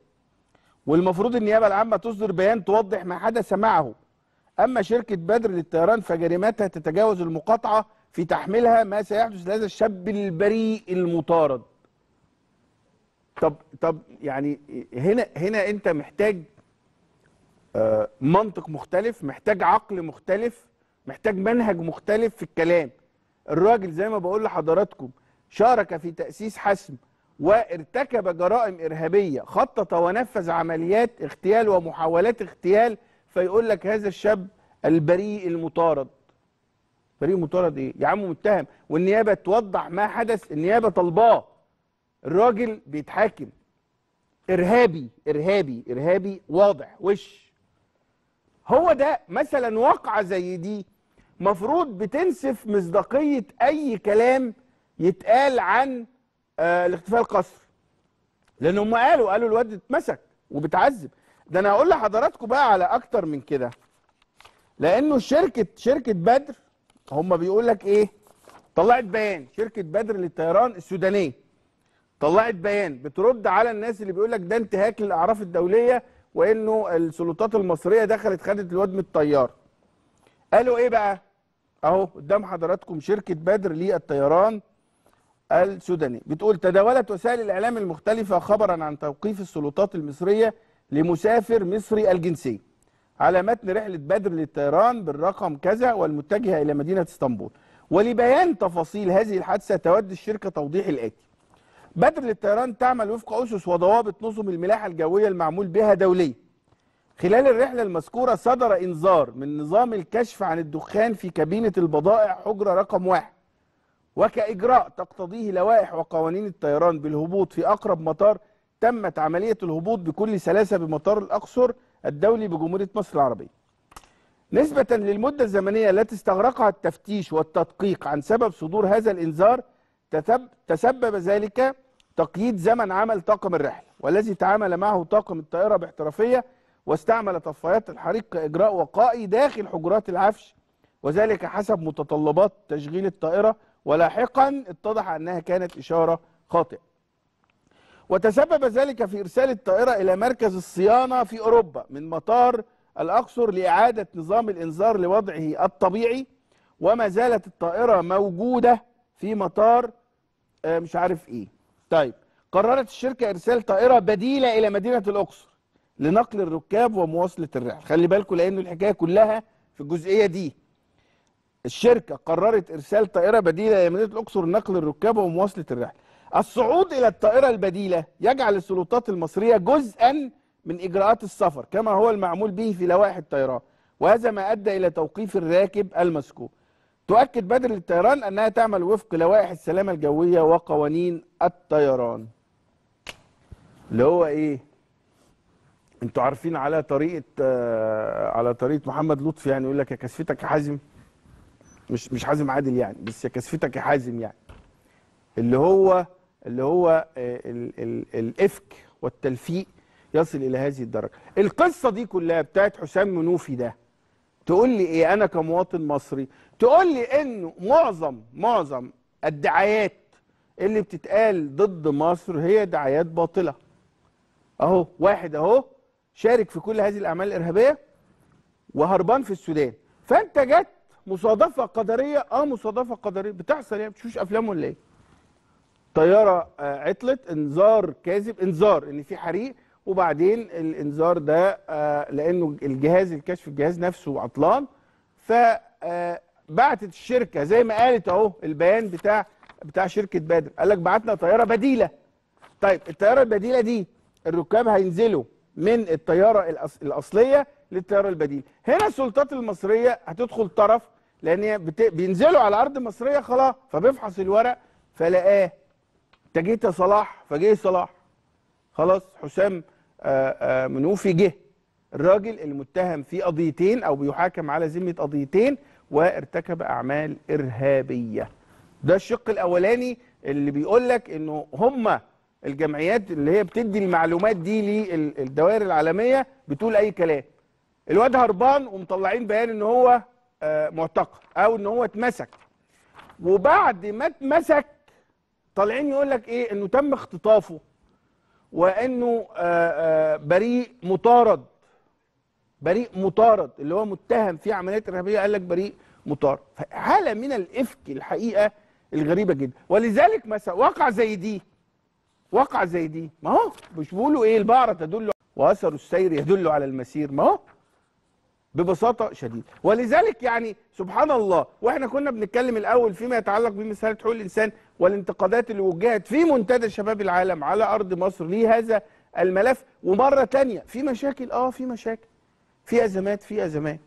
والمفروض النيابة العامة تصدر بيان توضح ما حدث معه. اما شركة بدر للطيران فجريمتها تتجاوز المقاطعة في تحميلها ما سيحدث لهذا الشاب البريء المطارد. طب طب يعني هنا هنا انت محتاج آه، منطق مختلف محتاج عقل مختلف محتاج منهج مختلف في الكلام. الراجل زي ما بقول لحضراتكم شارك في تأسيس حسم وارتكب جرائم إرهابية خطط ونفذ عمليات اغتيال ومحاولات اغتيال فيقول لك هذا الشاب البريء المطارد. بريء مطارد إيه؟ يا عم متهم. والنيابة توضح ما حدث النيابة طلباه الراجل بيتحاكم. إرهابي إرهابي إرهابي واضح وش؟ هو ده مثلا واقعة زي دي مفروض بتنسف مصداقية أي كلام يتقال عن آه الاختفاء القسري لأن هم قالوا قالوا الواد اتمسك وبتعذب. ده أنا هقول لحضراتكم بقى على أكتر من كده. لأنه شركة شركة بدر هم بيقول لك إيه؟ طلعت بيان. شركة بدر للطيران السودانية. طلعت بيان بترد على الناس اللي بيقول لك ده انتهاك للأعراف الدولية وإنه السلطات المصرية دخلت خدت الواد من الطيار قالوا إيه بقى؟ أهو قدام حضراتكم شركة بدر للطيران السوداني. بتقول تداولت وسائل الإعلام المختلفة خبرا عن توقيف السلطات المصرية لمسافر مصري الجنسيه على متن رحلة بدر للطيران بالرقم كذا والمتجهة إلى مدينة إسطنبول. ولبيان تفاصيل هذه الحادثة تود الشركة توضيح الآتي. بدر للطيران تعمل وفق أسس وضوابط نظم الملاحة الجوية المعمول بها دوليا. خلال الرحلة المذكورة صدر إنذار من نظام الكشف عن الدخان في كابينة البضائع حجره رقم واحد. وكإجراء تقتضيه لوائح وقوانين الطيران بالهبوط في أقرب مطار تمت عملية الهبوط بكل سلاسة بمطار الأقصر الدولي بجمهورية مصر العربية. نسبة للمدة الزمنية التي استغرقها التفتيش والتدقيق عن سبب صدور هذا الإنذار تسبب ذلك تقييد زمن عمل طاقم الرحلة والذي تعامل معه طاقم الطائرة باحترافية واستعمل طفايات الحريق كإجراء وقائي داخل حجرات العفش وذلك حسب متطلبات تشغيل الطائرة. ولاحقا اتضح أنها كانت إشارة خاطئة. وتسبب ذلك في إرسال الطائرة إلى مركز الصيانة في أوروبا من مطار الأقصر لإعادة نظام الإنذار لوضعه الطبيعي. وما زالت الطائرة موجودة في مطار آه، مش عارف إيه. طيب قررت الشركة إرسال طائرة بديلة إلى مدينة الأقصر لنقل الركاب ومواصلة الرحلة خلي بالكم لأن الحكاية كلها في الجزئية دي الشركة قررت إرسال طائرة بديلة إلى مدينة الأقصر لنقل الركاب ومواصلة الرحلة. الصعود إلى الطائرة البديلة يجعل السلطات المصرية جزءا من إجراءات السفر كما هو المعمول به في لوائح الطيران وهذا ما أدى إلى توقيف الراكب المذكور. تؤكد بدر للطيران أنها تعمل وفق لوائح السلامة الجوية وقوانين الطيران. اللي هو إيه؟ أنتوا عارفين على طريقة آه، على طريقة محمد لطفي يعني يقول لك يا كسفتك يا حازم مش مش حازم عادل يعني بس يا كسفتك يا حازم يعني اللي هو اللي هو آه، ال ال الإفك والتلفيق يصل إلى هذه الدرجة القصة دي كلها بتاعت حسام منوفي ده تقول لي إيه؟ أنا كمواطن مصري. تقول لي إنه معظم معظم الدعايات اللي بتتقال ضد مصر هي دعايات باطلة. أهو واحد أهو شارك في كل هذه الأعمال الإرهابية وهربان في السودان. فأنت جت مصادفة قدرية آه مصادفة قدرية. بتحصل يعني؟ بتشوفش أفلام ولا إيه؟ طيارة آه، عطلت. إنذار كاذب. إنذار إن في حريق وبعدين الانذار ده آه، لأنه الجهاز الكشف الجهاز نفسه عطلان. فبعتت الشركة زي ما قالت أهو البيان بتاع بتاع شركة بدر. قال لك بعتنا طيارة بديلة. طيب الطيارة البديلة دي الركاب هينزلوا من الطيارة. الأصلية للطيارة البديلة. هنا السلطات المصرية هتدخل طرف لأن بت... بينزلوا على أرض مصرية خلاص فبيفحص الورق فلقاه. انت جيت يا صلاح فجه صلاح. خلاص حسام آه، آه، منوفي جه. الراجل المتهم في قضيتين أو بيحاكم على ذمة قضيتين وارتكب أعمال إرهابية. ده الشق الأولاني اللي بيقول لك إنه هم الجمعيات اللي هي بتدي المعلومات دي للدوائر العالمية بتقول أي كلام. الواد هربان ومطلعين بيان إن هو آه، معتقل أو إن هو اتمسك. وبعد ما اتمسك طالعين يقول لك إيه؟ إنه تم اختطافه. وانه آه، آه، بريء مطارد. بريء مطارد اللي هو متهم في عمليات إرهابية قال لك بريء مطارد. حاله من الإفك الحقيقة الغريبة جدا. ولذلك مثلا واقع زي دي واقع زي دي. ما هو مش بيقولوا إيه؟ البعره تدل وأثر السير يدل على المسير. ما هو ببساطة شديدة. ولذلك يعني سبحان الله وإحنا كنا بنتكلم الأول فيما يتعلق بمسألة حقوق الإنسان والانتقادات اللي وجهت في منتدى شباب العالم على أرض مصر لهذا الملف. ومرة تانية في مشاكل آه في مشاكل في أزمات في أزمات.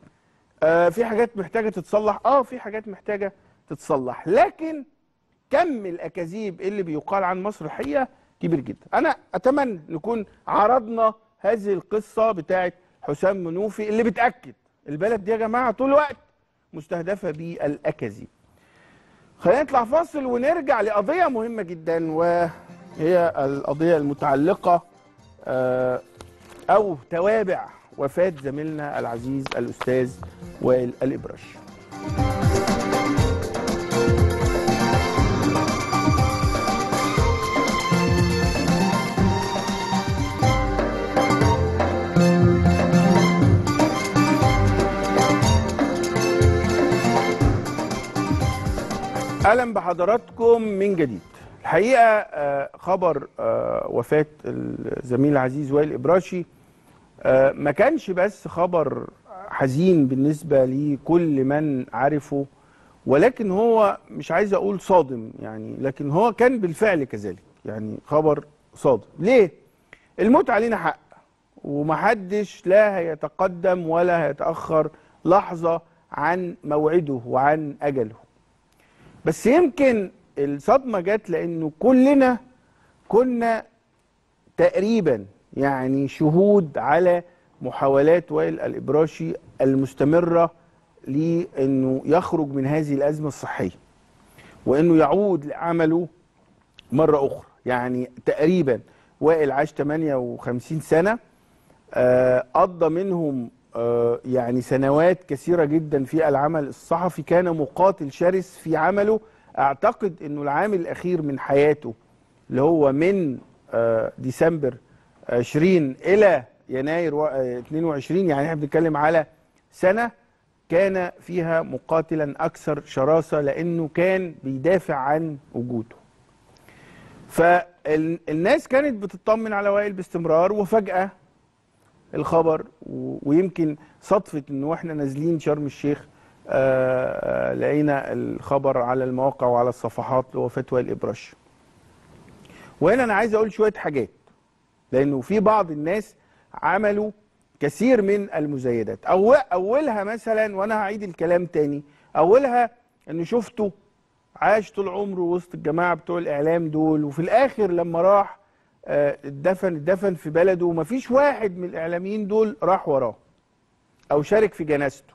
آه في حاجات محتاجة تتصلح آه في حاجات محتاجة تتصلح. لكن كم الأكاذيب اللي بيقال عن مصر الحقيقة كبير جدا. أنا أتمنى نكون عرضنا هذه القصة بتاعه حسام منوفي اللي بتأكد البلد دي يا جماعة طول الوقت مستهدفة بالأكاذيب. خلينا نطلع فاصل ونرجع لقضية مهمة جدا وهي القضية المتعلقة آه، أو توابع وفاة زميلنا العزيز الأستاذ وائل الابراشي أهلا بحضراتكم من جديد. الحقيقة آه، خبر آه، وفاة الزميل العزيز وائل إبراشي آه، ما كانش بس خبر حزين بالنسبة لكل من عرفه ولكن هو مش عايز أقول صادم يعني لكن هو كان بالفعل كذلك يعني خبر صادم. ليه؟ الموت علينا حق ومحدش لا هيتقدم ولا هيتأخر لحظة عن موعده وعن أجله. بس يمكن الصدمة جت لأنه كلنا كنا تقريبا يعني شهود على محاولات وائل الإبراشي المستمرة لأنه يخرج من هذه الأزمة الصحية وأنه يعود لعمله مرة أخرى. يعني تقريبا وائل عاش 58 سنة آه، قضى منهم يعني سنوات كثيرة جدا في العمل الصحفي كان مقاتل شرس في عمله أعتقد إنه العام الأخير من حياته اللي هو من آه، ديسمبر 20 إلى يناير و- آه، 22 يعني إحنا بنتكلم على سنة كان فيها مقاتلا أكثر شراسة لأنه كان بيدافع عن وجوده. فالناس كانت بتطمن على وائل باستمرار وفجأة الخبر ويمكن صدفة إنه وإحنا نازلين شرم الشيخ آه، آه، لقينا الخبر على المواقع وعلى الصفحات لوفاه وائل ابراش. وهنا أنا عايز أقول شوية حاجات لأنه في بعض الناس عملوا كثير من المزايدات أو أولها مثلا وأنا هعيد الكلام تاني أولها إنه شفته عاش طول عمره وسط الجماعة بتوع الإعلام دول وفي الآخر لما راح اتدفن اتدفن في بلده ومفيش واحد من الإعلاميين دول راح وراه أو شارك في جنازته.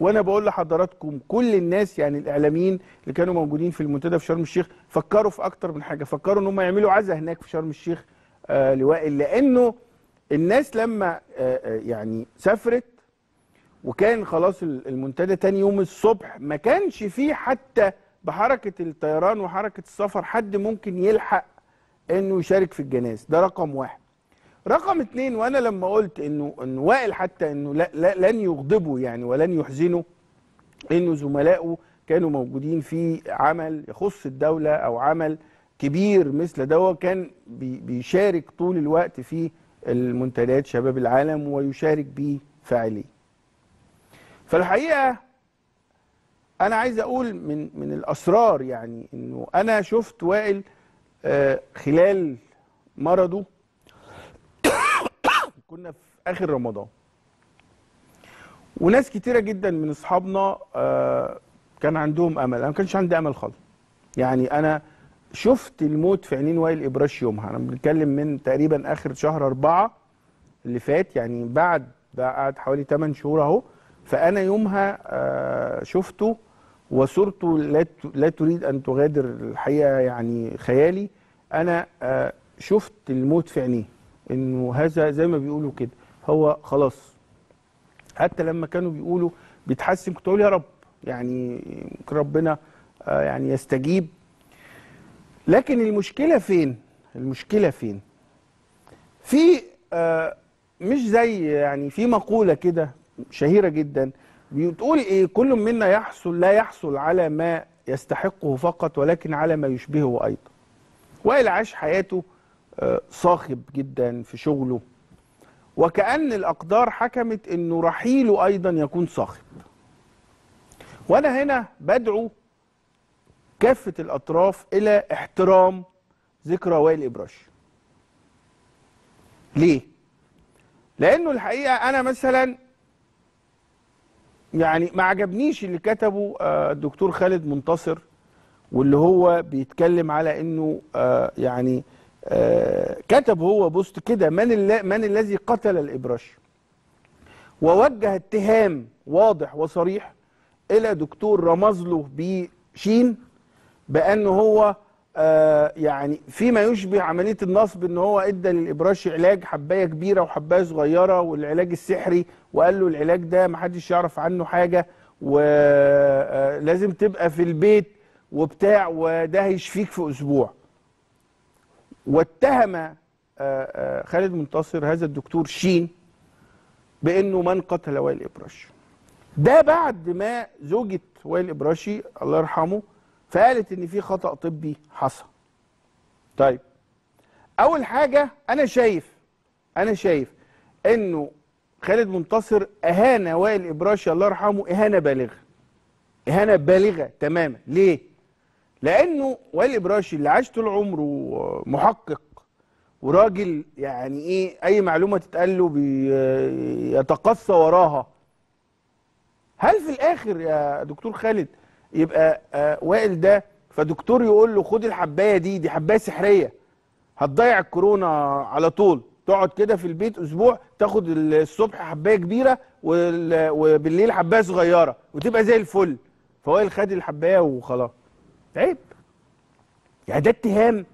وأنا بقول لحضراتكم كل الناس يعني الإعلاميين اللي كانوا موجودين في المنتدى في شرم الشيخ فكروا في أكتر من حاجة فكروا إن هم يعملوا عزا هناك في شرم الشيخ آه لوائل لأنه الناس لما آه آه، يعني سافرت وكان خلاص ال- المنتدى تاني يوم الصبح ما كانش فيه حتى بحركة الطيران وحركة السفر حد ممكن يلحق إنه يشارك في الجناز ده رقم واحد رقم اتنين وأنا لما قلت إنه انه وائل حتى إنه لا لا لن يغضبه يعني ولن يحزنه إنه زملائه كانوا موجودين في عمل يخص الدولة أو عمل كبير مثل ده كان بي- بيشارك طول الوقت في المنتديات شباب العالم ويشارك بيه فاعليا. فالحقيقة أنا عايز أقول من من الأسرار يعني إنه أنا شفت وائل آه، خلال مرضه <coughs> كنا في آخر رمضان. وناس كتيرة جدا من أصحابنا آه، كان عندهم أمل. أنا ما كانش عندي أمل خالص. يعني أنا شفت الموت في عينين وائل إبراش يومها. أنا بنتكلم من تقريبا آخر شهر أربعة اللي فات يعني بعد ده قعد حوالي 8 شهور أهو. فأنا يومها آه، شفته وصورته لا تريد أن تغادر الحقيقة يعني خيالي. أنا آه، شفت الموت في عينيه. إنه هذا زي ما بيقولوا كده. هو خلاص. حتى لما كانوا بيقولوا بيتحسن كنت أقول يا رب. يعني ربنا آه، يعني يستجيب. لكن المشكلة فين؟ المشكلة فين؟ في آه، مش زي يعني في مقولة كده شهيرة جدا. بتقول إيه؟ كل منا يحصل لا يحصل على ما يستحقه فقط ولكن على ما يشبهه أيضا. وائل عاش حياته آه، صاخب جدا في شغله. وكأن الأقدار حكمت أنه رحيله أيضا يكون صاخب. وأنا هنا بدعو كافة الأطراف إلى احترام ذكرى وائل إبراش. ليه؟ لأنه الحقيقة أنا مثلا يعني ما عجبنيش اللي كتبه آه، الدكتور خالد منتصر واللي هو بيتكلم على إنه آه يعني آه كتب هو بوست كده من من الذي قتل الإبراش؟ ووجه اتهام واضح وصريح إلى دكتور رمز له بشين بانه هو يعني فيما يشبه عملية النصب إن هو إدى للإبراش علاج حباية كبيرة وحباية صغيرة والعلاج السحري وقال له العلاج ده محدش يعرف عنه حاجة ولازم تبقى في البيت وبتاع وده هيشفيك في أسبوع. واتهم آه، آه، خالد منتصر هذا الدكتور شين بإنه من قتل وائل إبراش. ده بعد ما زوجة وائل إبراشي الله يرحمه فقالت إن في خطأ طبي حصل. طيب. أول حاجة أنا شايف أنا شايف إنه خالد منتصر أهان وائل ابراشي الله يرحمه إهانة بالغة. إهانة بالغة تماما. ليه؟ لأنه وائل ابراشي اللي عاش طول عمره محقق وراجل يعني إيه أي معلومة تتقال له بيتقصى وراها. هل في الآخر يا دكتور خالد يبقى آه، وائل ده فدكتور يقول له خد الحباية دي دي حباية سحرية هتضيع الكورونا على طول. تقعد كده في البيت أسبوع تاخد الصبح حباية كبيرة وبالليل حباية صغيرة وتبقى زي الفل. فوائل خد الحباية وخلاص. عيب. يعني ده اتهام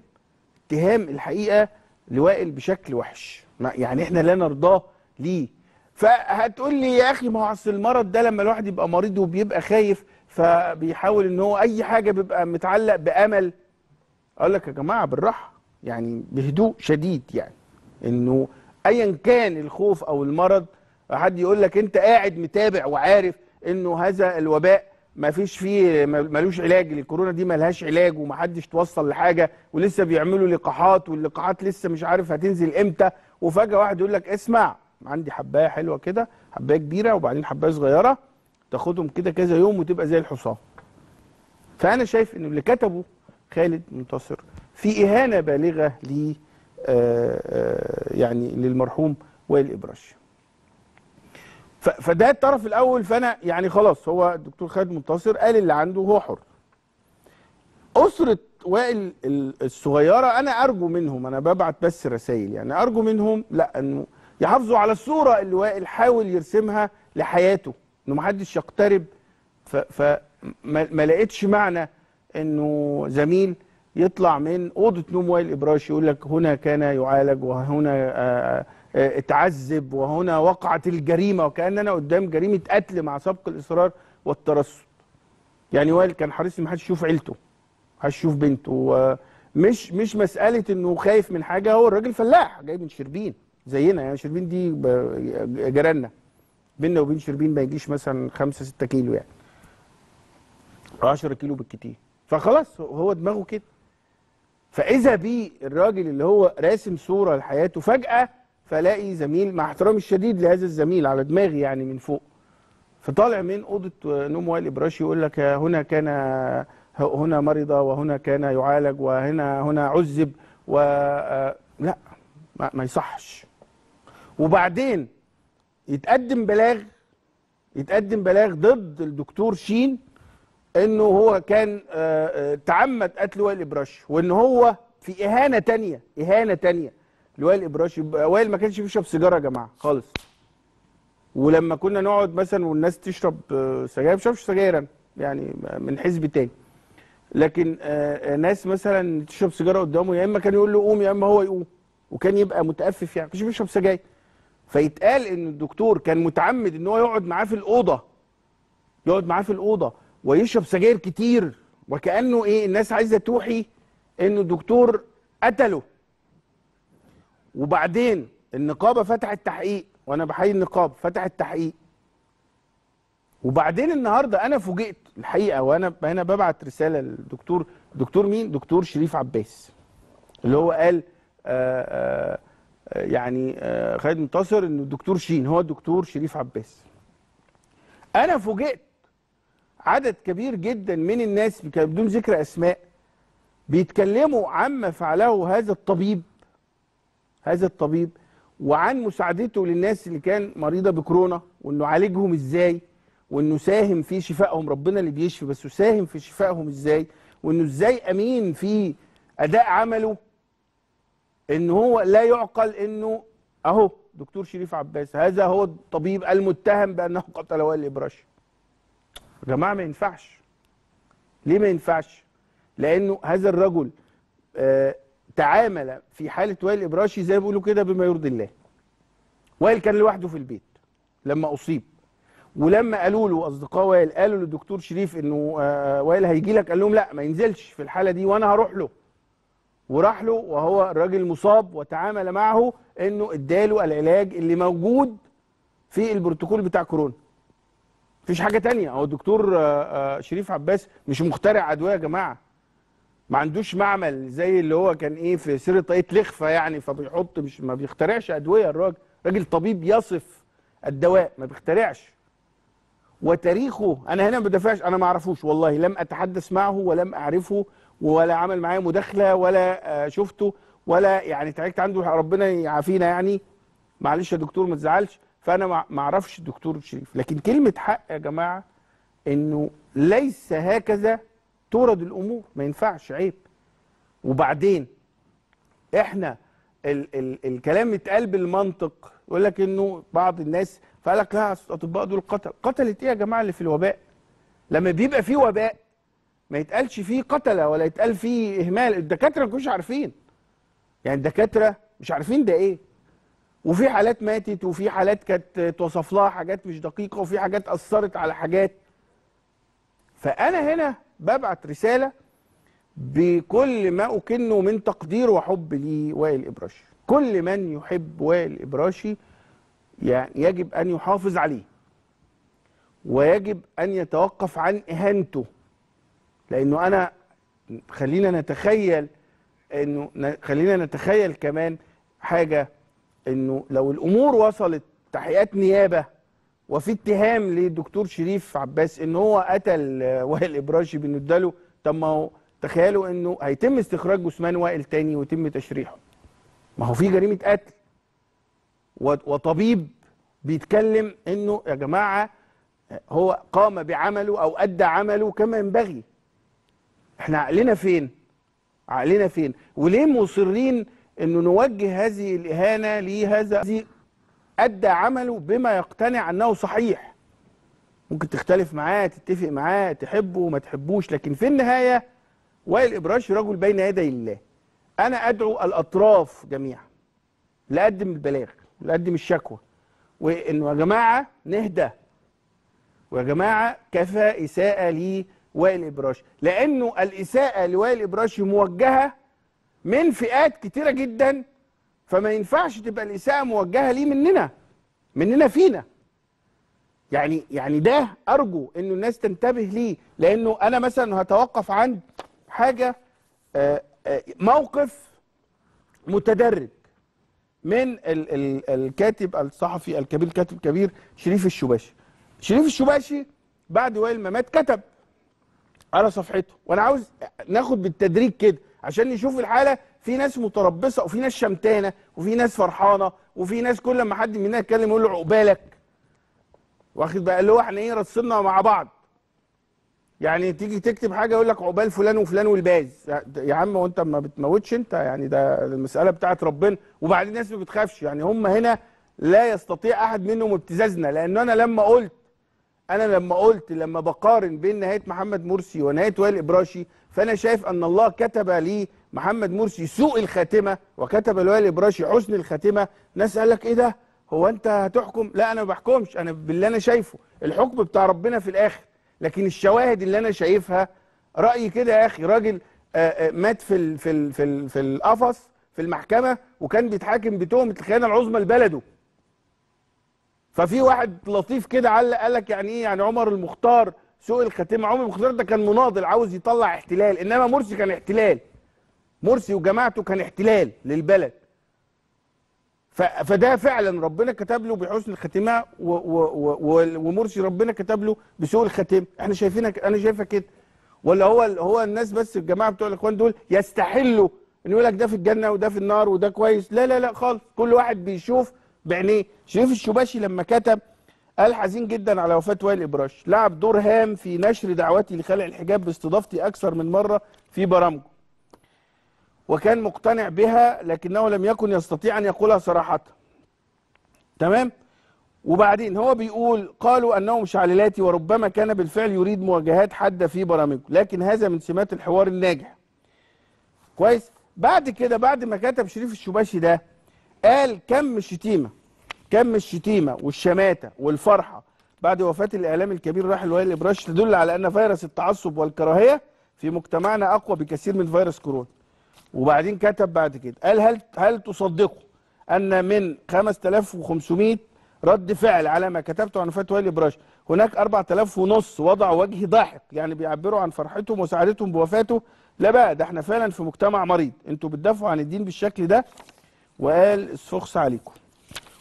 اتهام الحقيقة لوائل بشكل وحش. يعني إحنا لا نرضاه ليه. فهتقول لي يا أخي ما هو أصل المرض ده لما الواحد يبقى مريض وبيبقى خايف فبيحاول إن هو أي حاجة بيبقى متعلق بأمل أقول لك يا جماعة بالراحة يعني بهدوء شديد يعني إنه ايا كان الخوف أو المرض حد يقول لك أنت قاعد متابع وعارف إنه هذا الوباء ما فيش فيه ملوش علاج الكورونا دي ملهاش علاج ومحدش توصل لحاجة ولسه بيعملوا لقاحات واللقاحات لسه مش عارف هتنزل إمتى. وفجأة واحد يقول لك اسمع عندي حباية حلوة كده حباية كبيرة وبعدين حباية صغيرة. تاخدهم كده كذا يوم وتبقى زي الحصان. فأنا شايف انه اللي كتبه خالد منتصر في إهانة بالغة ل آه، آه، يعني للمرحوم وائل ابراشي ف- فده الطرف الأول. فأنا يعني خلاص هو الدكتور خالد منتصر قال اللي عنده هو حر. أسرة وائل ال- الصغيرة أنا أرجو منهم أنا ببعت بس رسائل يعني أرجو منهم لا انه يحافظوا على الصورة اللي وائل حاول يرسمها لحياته. إنه محدش يقترب. فما ما لقيتش معنى إنه زميل يطلع من أوضة نوم وائل إبراشي يقول لك هنا كان يعالج وهنا آه، آه، اتعذب وهنا وقعت الجريمة وكأن أنا قدام جريمة قتل مع سبق الإصرار والترصد. يعني وائل كان حريص إن محدش يشوف عيلته محدش يشوف بنته مش مش مسألة إنه خايف من حاجة. هو الراجل فلاح جاي من شربين زينا يعني شربين دي جيراننا. بيننا وبين شربين ما يجيش مثلا 5 6 كيلو يعني. 10 كيلو بالكتير. فخلاص هو دماغه كده. فإذا بيه الراجل اللي هو راسم صورة لحياته فجأة فلاقي زميل مع احترامي الشديد لهذا الزميل على دماغي يعني من فوق. فطالع من أوضة نوم وائل ابراشي يقول لك هنا كان هنا مرض وهنا كان يعالج وهنا هنا عذب و لا ما, ما يصحش. وبعدين يتقدم بلاغ يتقدم بلاغ ضد الدكتور شين إنه هو كان آه، آه، تعمد قتل وائل إبراشي وإن هو في إهانة تانية إهانة تانية لوائل إبراشي. يبقى وائل ما كانش بيشرب سيجارة يا جماعة خالص. ولما كنا نقعد مثلا والناس تشرب آه، سجاير ما بيشربش سجاير أنا، يعني من حزب تاني. لكن ناس مثلا تشرب سيجارة قدامه يا إما كان يقول له قوم يا إما هو يقوم وكان يبقى متأفف يعني مش بيشرب سجاير. فيتقال إن الدكتور كان متعمد إن هو يقعد معاه في الأوضة يقعد معاه في الأوضة ويشرب سجاير كتير وكأنه إيه الناس عايزة توحي انه الدكتور قتله. وبعدين النقابة فتحت تحقيق وأنا بحيي النقابه فتحت تحقيق. وبعدين النهارده أنا فوجئت الحقيقة وأنا هنا ببعت رسالة للدكتور دكتور مين؟ دكتور شريف عباس. اللي هو قال آآ آآ يعني آه، خالد منتصر إن الدكتور شين هو الدكتور شريف عباس. أنا فوجئت عدد كبير جدا من الناس بدون ذكر أسماء بيتكلموا عما فعله هذا الطبيب هذا الطبيب وعن مساعدته للناس اللي كان مريضة بكورونا وإنه عالجهم إزاي وإنه ساهم في شفائهم ربنا اللي بيشفي بس ساهم في شفائهم إزاي وإنه إزاي أمين في أداء عمله إن هو لا يعقل إنه أهو دكتور شريف عباس هذا هو الطبيب المتهم بأنه قتل وائل الابراشي يا جماعة ما ينفعش. ليه ما ينفعش؟ لأنه هذا الرجل آه تعامل في حالة وائل الابراشي زي ما بيقولوا كده بما يرضي الله. وائل كان لوحده في البيت لما أصيب. ولما قالوا له أصدقاء وائل قالوا للدكتور شريف إنه آه وائل هيجي لك قال لهم لا ما ينزلش في الحالة دي وأنا هروح له. وراح له وهو الراجل مصاب وتعامل معه إنه إداله العلاج اللي موجود في البروتوكول بتاع كورونا. مفيش حاجة تانية. هو الدكتور آه، آه، شريف عباس مش مخترع أدوية يا جماعة. ما عندوش معمل زي اللي هو كان إيه في سر طاقية لخفة يعني فبيحط مش ما بيخترعش أدوية الراجل. راجل طبيب يصف الدواء ما بيخترعش. وتاريخه أنا هنا ما بدافعش أنا ما أعرفوش والله. لم أتحدث معه ولم أعرفه. ولا عمل معايا مداخلة ولا آه، شفته ولا يعني تعبت عنده ربنا يعافينا يعني. معلش يا دكتور ما تزعلش. فأنا ما أعرفش الدكتور شريف لكن كلمة حق يا جماعة إنه ليس هكذا تورد الأمور. ما ينفعش عيب. وبعدين إحنا ال ال الكلام اتقال بالمنطق يقول لك إنه بعض الناس فقال لك لا الأطباء دول قتل. قتلت إيه يا جماعة اللي في الوباء؟ لما بيبقى في وباء ما يتقالش فيه قتلة ولا يتقال فيه إهمال. الدكاترة كانوش عارفين. يعني الدكاترة مش عارفين ده إيه. وفي حالات ماتت وفي حالات كانت توصف لها حاجات مش دقيقة وفي حاجات أثرت على حاجات. فأنا هنا ببعت رسالة بكل ما اكنه من تقدير وحب لي وائل إبراشي. كل من يحب وائل إبراشي يعني يجب أن يحافظ عليه. ويجب أن يتوقف عن إهانته. لأنه أنا خلينا نتخيل إنه خلينا نتخيل كمان حاجة إنه لو الأمور وصلت تحقيقات نيابة وفي اتهام للدكتور شريف عباس إن هو قتل <laughs> وائل إبراشي بانه اداله طب ما هو تخيلوا إنه هيتم استخراج جثمان وائل تاني ويتم تشريحه. ما هو في جريمة قتل وطبيب بيتكلم إنه يا جماعة هو قام بعمله أو أدى عمله كما ينبغي. إحنا عقلنا فين؟ عقلنا فين؟ وليه مصرين إنه نوجه هذه الإهانة لهذا؟ أدى عمله بما يقتنع أنه صحيح. ممكن تختلف معاه تتفق معاه تحبه ما تحبوش لكن في النهاية وائل ابراشي رجل بين يدي الله. أنا أدعو الأطراف جميعا لقدم البلاغ لقدم الشكوى. وإنه يا جماعة نهدى. ويا جماعة كفى إساءة لوائل ابراشي لأنه الإساءة لوائل ابراشي موجهة من فئات كتيرة جدا فما ينفعش تبقى الإساءة موجهة ليه مننا مننا فينا. يعني يعني ده أرجو إنه الناس تنتبه ليه. لأنه أنا مثلا هتوقف عند حاجة آه، آه، موقف متدرج من ال ال الكاتب الصحفي الكبير كاتب كبير شريف الشباشي. شريف الشباشي بعد وائل ما مات كتب على صفحته. وأنا عاوز ناخد بالتدريج كده عشان نشوف الحالة. في ناس متربصة وفي ناس شمتانة وفي ناس فرحانة وفي ناس كل ما حد مننا يتكلم يقول له عقبالك. واخد بقى؟ اللي هو إحنا إيه رصنا مع بعض. يعني تيجي تكتب حاجة يقول لك عقبال فلان وفلان والباز. يا عم وانت ما بتموتش انت؟ يعني ده المسألة بتاعت ربنا. وبعدين الناس ما بتخافش. يعني هم هنا لا يستطيع أحد منهم ابتزازنا. لأنه أنا لما قلت أنا لما قلت لما بقارن بين نهاية محمد مرسي ونهاية وائل إبراشي فأنا شايف أن الله كتب لي محمد مرسي سوء الخاتمة وكتب لوائل إبراشي حسن الخاتمة. ناس قال لك إيه ده؟ هو أنت هتحكم؟ لا أنا ما بحكمش. أنا باللي أنا شايفه الحكم بتاع ربنا في الآخر. لكن الشواهد اللي أنا شايفها رأيي كده يا أخي راجل آه، آه، مات في ال في ال في ال في القفص في المحكمة وكان بيتحاكم بتهمة الخيانة العظمى لبلده. ففي واحد لطيف كده علق قال لك يعني إيه؟ يعني عمر المختار سوء الخاتمه عمر المختار ده كان مناضل عاوز يطلع احتلال. إنما مرسي كان احتلال. مرسي وجماعته كان احتلال للبلد. فده فعلا ربنا كتب له بحسن الخاتمه ومرسي ربنا كتب له بسوء الخاتمه إحنا شايفينها أنا شايفها كده. ولا هو هو الناس بس الجماعة بتوع الإخوان دول يستحلوا إن يقول لك ده في الجنة وده في النار وده كويس. لا لا لا خالص. كل واحد بيشوف بعينيه شريف الشباشي لما كتب قال حزين جدا على وفاة وائل إبراش. لعب دور هام في نشر دعوتي لخلع الحجاب باستضافتي أكثر من مرة في برامجه. وكان مقتنع بها لكنه لم يكن يستطيع أن يقولها صراحة. تمام؟ وبعدين هو بيقول قالوا أنه مشعللاتي وربما كان بالفعل يريد مواجهات حادة في برامجه لكن هذا من سمات الحوار الناجح. كويس؟ بعد كده بعد ما كتب شريف الشباشي ده قال كم الشتيمة كم الشتيمة والشماتة والفرحة بعد وفاة الإعلام الكبير راحل وائل ابراش تدل على أن فيروس التعصب والكراهية في مجتمعنا أقوى بكثير من فيروس كورونا. وبعدين كتب بعد كده قال هل هل تصدقوا أن من 5500 رد فعل على ما كتبته عن وفاة وائل ابراش هناك 4000 ونص وضعوا وجه ضاحك يعني بيعبروا عن فرحتهم وسعادتهم بوفاته؟ لا بقى ده إحنا فعلا في مجتمع مريض أنتوا بتدافعوا عن الدين بالشكل ده وقال السخس عليكم.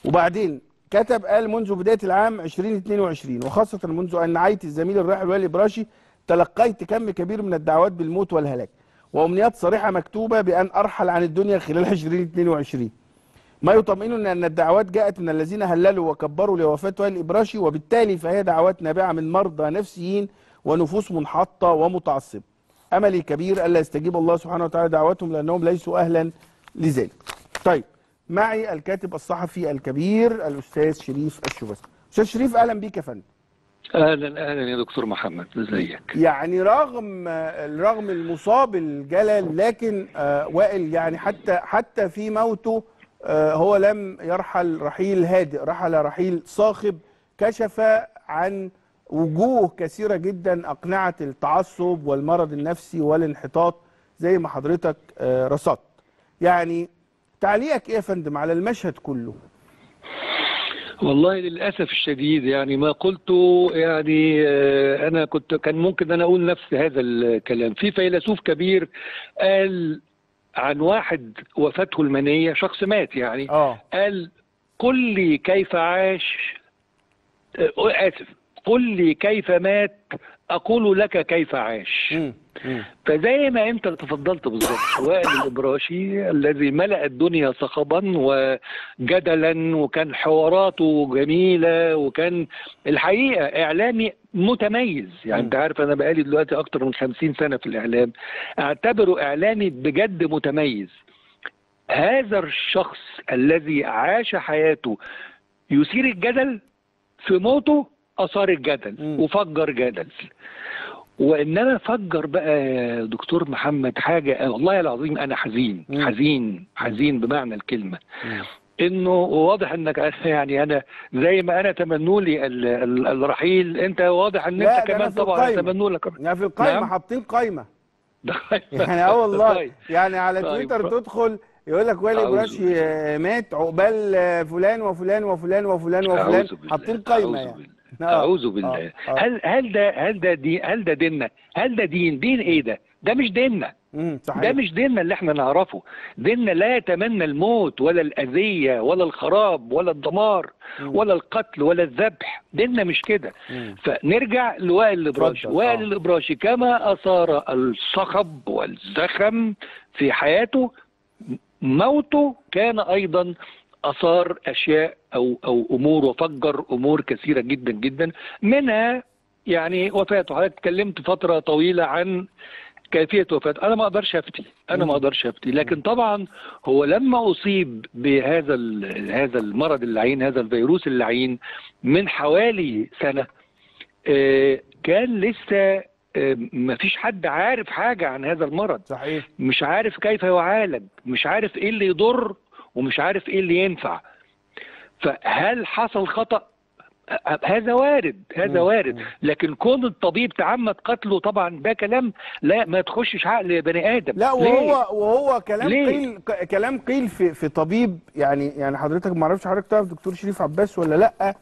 وبعدين كتب قال منذ بداية العام 2022 وخاصة منذ أن نعيت الزميل الراحل وائل ابراشي تلقيت كم كبير من الدعوات بالموت والهلاك وأمنيات صريحة مكتوبة بأن أرحل عن الدنيا خلال 2022 ما يطمئننا أن الدعوات جاءت من الذين هللوا وكبروا لوفاة وائل الابراشي وبالتالي فهي دعوات نابعة من مرضى نفسيين ونفوس منحطة ومتعصبة. أملي كبير ألا يستجيب الله سبحانه وتعالى دعواتهم لأنهم ليسوا أهلا لذلك. طيب معي الكاتب الصحفي الكبير الأستاذ شريف الشبس أستاذ شريف أهلا بيك يا فندم. أهلا أهلا يا دكتور محمد إزيك؟ يعني رغم رغم المصاب الجلل لكن آه، وائل يعني حتى حتى في موته آه، هو لم يرحل رحيل هادئ رحل رحيل صاخب كشف عن وجوه كثيرة جدا أقنعت التعصب والمرض النفسي والانحطاط زي ما حضرتك آه، رصدت. يعني تعليقك إيه يا فندم على المشهد كله؟ والله للأسف الشديد يعني ما قلته يعني آه، أنا كنت كان ممكن أنا أقول نفس هذا الكلام. في فيلسوف كبير قال عن واحد وفاته المنية شخص مات يعني آه. قال قل لي كيف عاش؟ آه، آسف. قل لي كيف مات أقول لك كيف عاش. فزي ما أنت تفضلت بالظبط وائل الإبراشي الذي ملأ الدنيا صخبا وجدلا وكان حواراته جميلة وكان الحقيقة إعلامي متميز. يعني أنت عارف أنا بقالي دلوقتي أكتر من خمسين سنة في الإعلام أعتبره إعلامي بجد متميز. هذا الشخص الذي عاش حياته يثير الجدل في موته؟ آثار الجدل. وفجر جدل وانما فجر بقى يا دكتور محمد حاجة والله العظيم أنا حزين. حزين حزين بمعنى الكلمة. إنه واضح إنك <laughs> يعني أنا زي ما أنا تمنوا لي ال- ال- الرحيل أنت واضح إن أنت كمان طبعا. تمنوا لك في القايمة نعم. حاطين قايمة <laughs> ده يعني آه والله طيب. يعني على طيب. تويتر تدخل يقول لك وائل. آه، مات عقبال آه، فلان وفلان وفلان وفلان وفلان. حاطين أعوذ يعني. أعوذ بالله آه. آه. هل هل ده هل ده دين هل ده ديننا هل ده دين دين إيه ده ده مش ديننا ده مش ديننا اللي إحنا نعرفه ديننا لا يتمنى الموت ولا الأذية ولا الخراب ولا الدمار مم. ولا القتل ولا الذبح ديننا مش كده. فنرجع لوائل الإبراشي. وائل آه. الإبراشي كما أثار الصخب والزخم في حياته موته كان أيضا أثار أشياء أو أو أمور وفجر أمور كثيرة جدا جدا. منها يعني وفاته. حضرتك اتكلمت فترة طويلة عن كيفية وفاته. أنا ما أقدرش أفتي. أنا ما أقدرش أفتي. لكن طبعا هو لما أصيب بهذا هذا المرض اللعين هذا الفيروس اللعين من حوالي سنة آه، كان لسه آه، ما فيش حد عارف حاجة عن هذا المرض. صحيح. مش عارف كيف يعالج. مش عارف إيه اللي يضر ومش عارف إيه اللي ينفع فهل حصل خطأ أ- هذا وارد هذا. وارد. لكن كون الطبيب تعمد قتله طبعا ده كلام لا ما تخشش عقل بني آدم لا ليه؟ وهو وهو كلام ليه؟ قيل كلام قيل في في طبيب يعني يعني حضرتك ما أعرفش حضرتك تعرف دكتور شريف عباس ولا لأ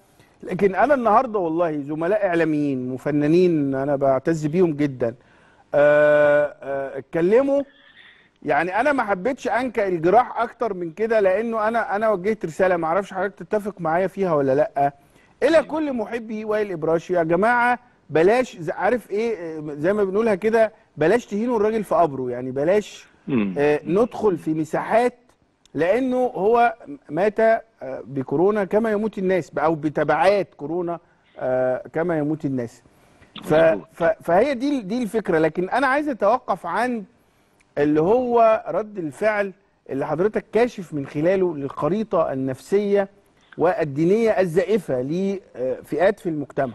لكن أنا النهارده والله زملاء إعلاميين مفننين أنا بعتز بيهم جدا آه، آه، اتكلموا يعني أنا ما حبيتش انكا الجراح أكتر من كده لأنه أنا أنا وجهت رسالة ما أعرفش حضرتك تتفق معايا فيها ولا لأ إلى كل محبي وائل ابراشي يا جماعة بلاش عارف إيه زي ما بنقولها كده بلاش تهينوا الراجل في قبره يعني بلاش. آه، ندخل في مساحات لأنه هو مات آه، بكورونا كما يموت الناس أو بتبعات كورونا آه، كما يموت الناس ف مظبوط. ف فهي دي دي الفكرة لكن أنا عايز أتوقف عن اللي هو رد الفعل اللي حضرتك كاشف من خلاله للخريطة النفسية والدينية الزائفة لفئات في المجتمع.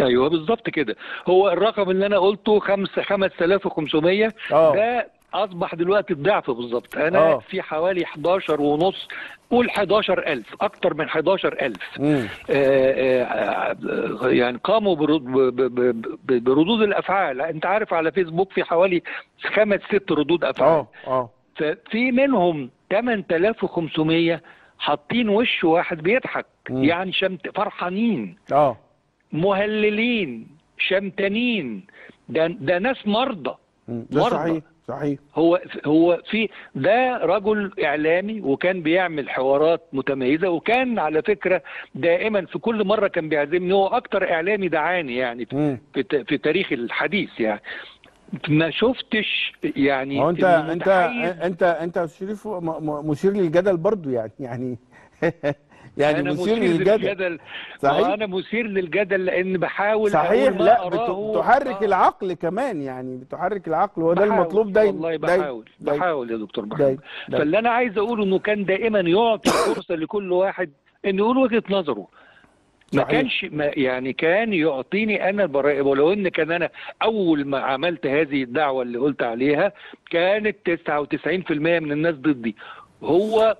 أيوه بالظبط كده. هو الرقم اللي أنا قلته 5 5500 آه. ده أصبح دلوقتي الضعف بالظبط. أنا آه. في حوالي 11 ونص قول 11000 أكتر من 11000 مم. آه، آه، آه، يعني قاموا بردود الأفعال. أنت عارف على فيسبوك في حوالي خمس ست ردود أفعال. آه آه. ففي منهم 8500 حاطين وش واحد بيضحك. مم. يعني شمت فرحانين. آه. مهللين. شمتانين. ده ده ناس مرضى. ده مرضى. صحيح. صحيح. هو هو في ده رجل إعلامي وكان بيعمل حوارات متميزة وكان على فكرة دائما في كل مرة كان بيعزمني. هو أكتر إعلامي دعاني يعني في. في, تاريخ الحديث يعني. ما شفتش يعني هو أنت أنت أنت انت شريف مثير للجدل برضو يعني يعني <laughs> يعني أنا مثير للجدل للجدل صحيح. صحيح أنا مثير للجدل لأن بحاول صحيح ما لا. بت- بتحرك آه. العقل كمان يعني بتحرك العقل وده بحاول. المطلوب دايما والله بحاول دايما. بحاول يا دكتور. محمد. فاللي أنا عايز أقوله إنه كان دائما يعطي فرصة لكل واحد انه يقول وجهة نظره ما صحيح. كانش ما يعني كان يعطيني أنا البراءه ولو إن كان أنا أول ما عملت هذه الدعوة اللي قلت عليها كانت 99% من الناس ضدي هو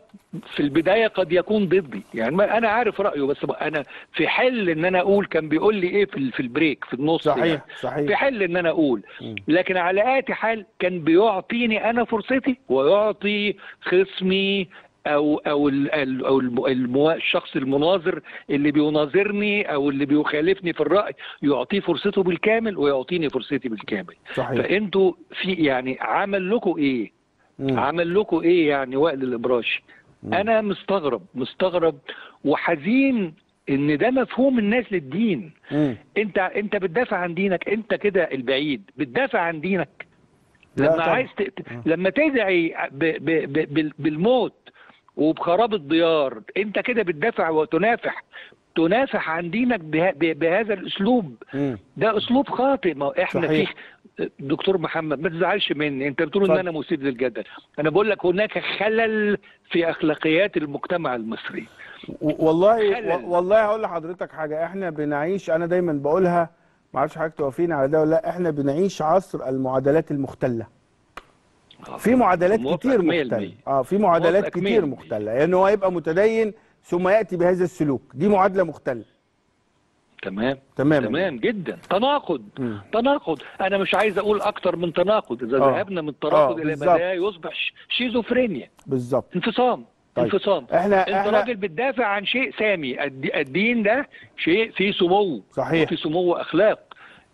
في البداية قد يكون ضدي. يعني ما أنا عارف رأيه بس أنا في حل إن أنا أقول كان بيقول لي إيه في في البريك في النص صحيح يعني. في صحيح حل إن أنا أقول. لكن على اية حال كان بيعطيني أنا فرصتي ويعطي خصمي أو أو أو الشخص المناظر اللي بيناظرني أو اللي بيخالفني في الرأي يعطيه فرصته بالكامل ويعطيني فرصتي بالكامل. صحيح. فأنتوا في يعني عمل لكم إيه؟ مم. عمل لكم إيه يعني وائل الابراشي أنا مستغرب مستغرب وحزين إن ده مفهوم الناس للدين مم. أنت أنت بتدافع عن دينك أنت كده البعيد بتدافع عن دينك لما طبعا. عايز ت... لما تدعي ب... ب... ب... بال- بالموت وبخراب الديار أنت كده بتدافع وتنافح تنافح عن دينك. بهذا الأسلوب مم. ده أسلوب خاطئ ما إحنا صحيح. في دكتور محمد ما تزعلش مني أنت بتقول إن. أنا مثير للجدل أنا بقول لك هناك خلل في أخلاقيات المجتمع المصري والله خلل. والله هقول لحضرتك حاجة إحنا بنعيش أنا دايما بقولها ما أعرفش حضرتك توافقين على ده ولا لأ إحنا بنعيش عصر المعادلات المختلة في معادلات موافق كتير المية. آه في معادلات كتير. مختلة يعني هو يبقى متدين ثم يأتي بهذا السلوك. دي معادلة مختله تمام. تمام تمام جدا. تناقض. مم. تناقض. أنا مش عايز أقول أكتر من تناقض. إذا آه. ذهبنا من آه، تناقض إلى بالظبط. بدايه يصبح شيزوفرينيا. بالظبط. انفصام. طيب. انفصام. إحنا أنت إحنا راجل بتدافع عن شيء سامي. الد- الدين ده شيء فيه سمو. صحيح. في سمو اخلاق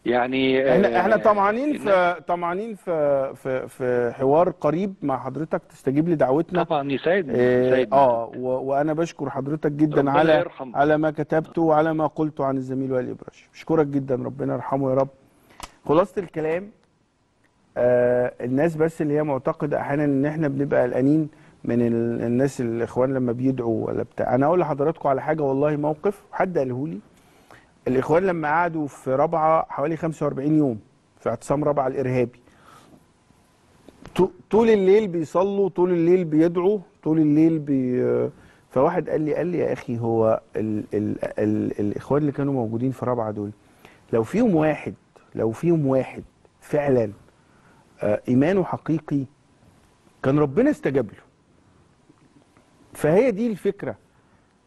يعني إحنا آه، إحنا طمعانين في طمعانين في في في حوار قريب مع حضرتك تستجيب لدعوتنا. طبعا إيه، يسعدني. آه و- وأنا بشكر حضرتك جدا على يرحم. على ما كتبته وعلى ما قلته عن الزميل وائل إبراهيم. بشكرك جدا ربنا يرحمه يا رب. خلاصة الكلام آه الناس بس اللي هي معتقدة أحيانا إن إحنا بنبقى قلقانين من ال- الناس الإخوان لما بيدعوا ولا بتاع. أنا أقول لحضراتكم على حاجة والله موقف حد قاله لي؟ الإخوان لما قعدوا في رابعة حوالي 45 يوم في اعتصام رابعه الإرهابي. طو- طول الليل بيصلوا طول الليل بيدعوا طول الليل بي فواحد قال لي قال لي يا أخي هو ال ال ال الإخوان اللي كانوا موجودين في رابعة دول لو فيهم واحد لو فيهم واحد فعلا آه، إيمانه حقيقي كان ربنا استجاب له. فهي دي الفكرة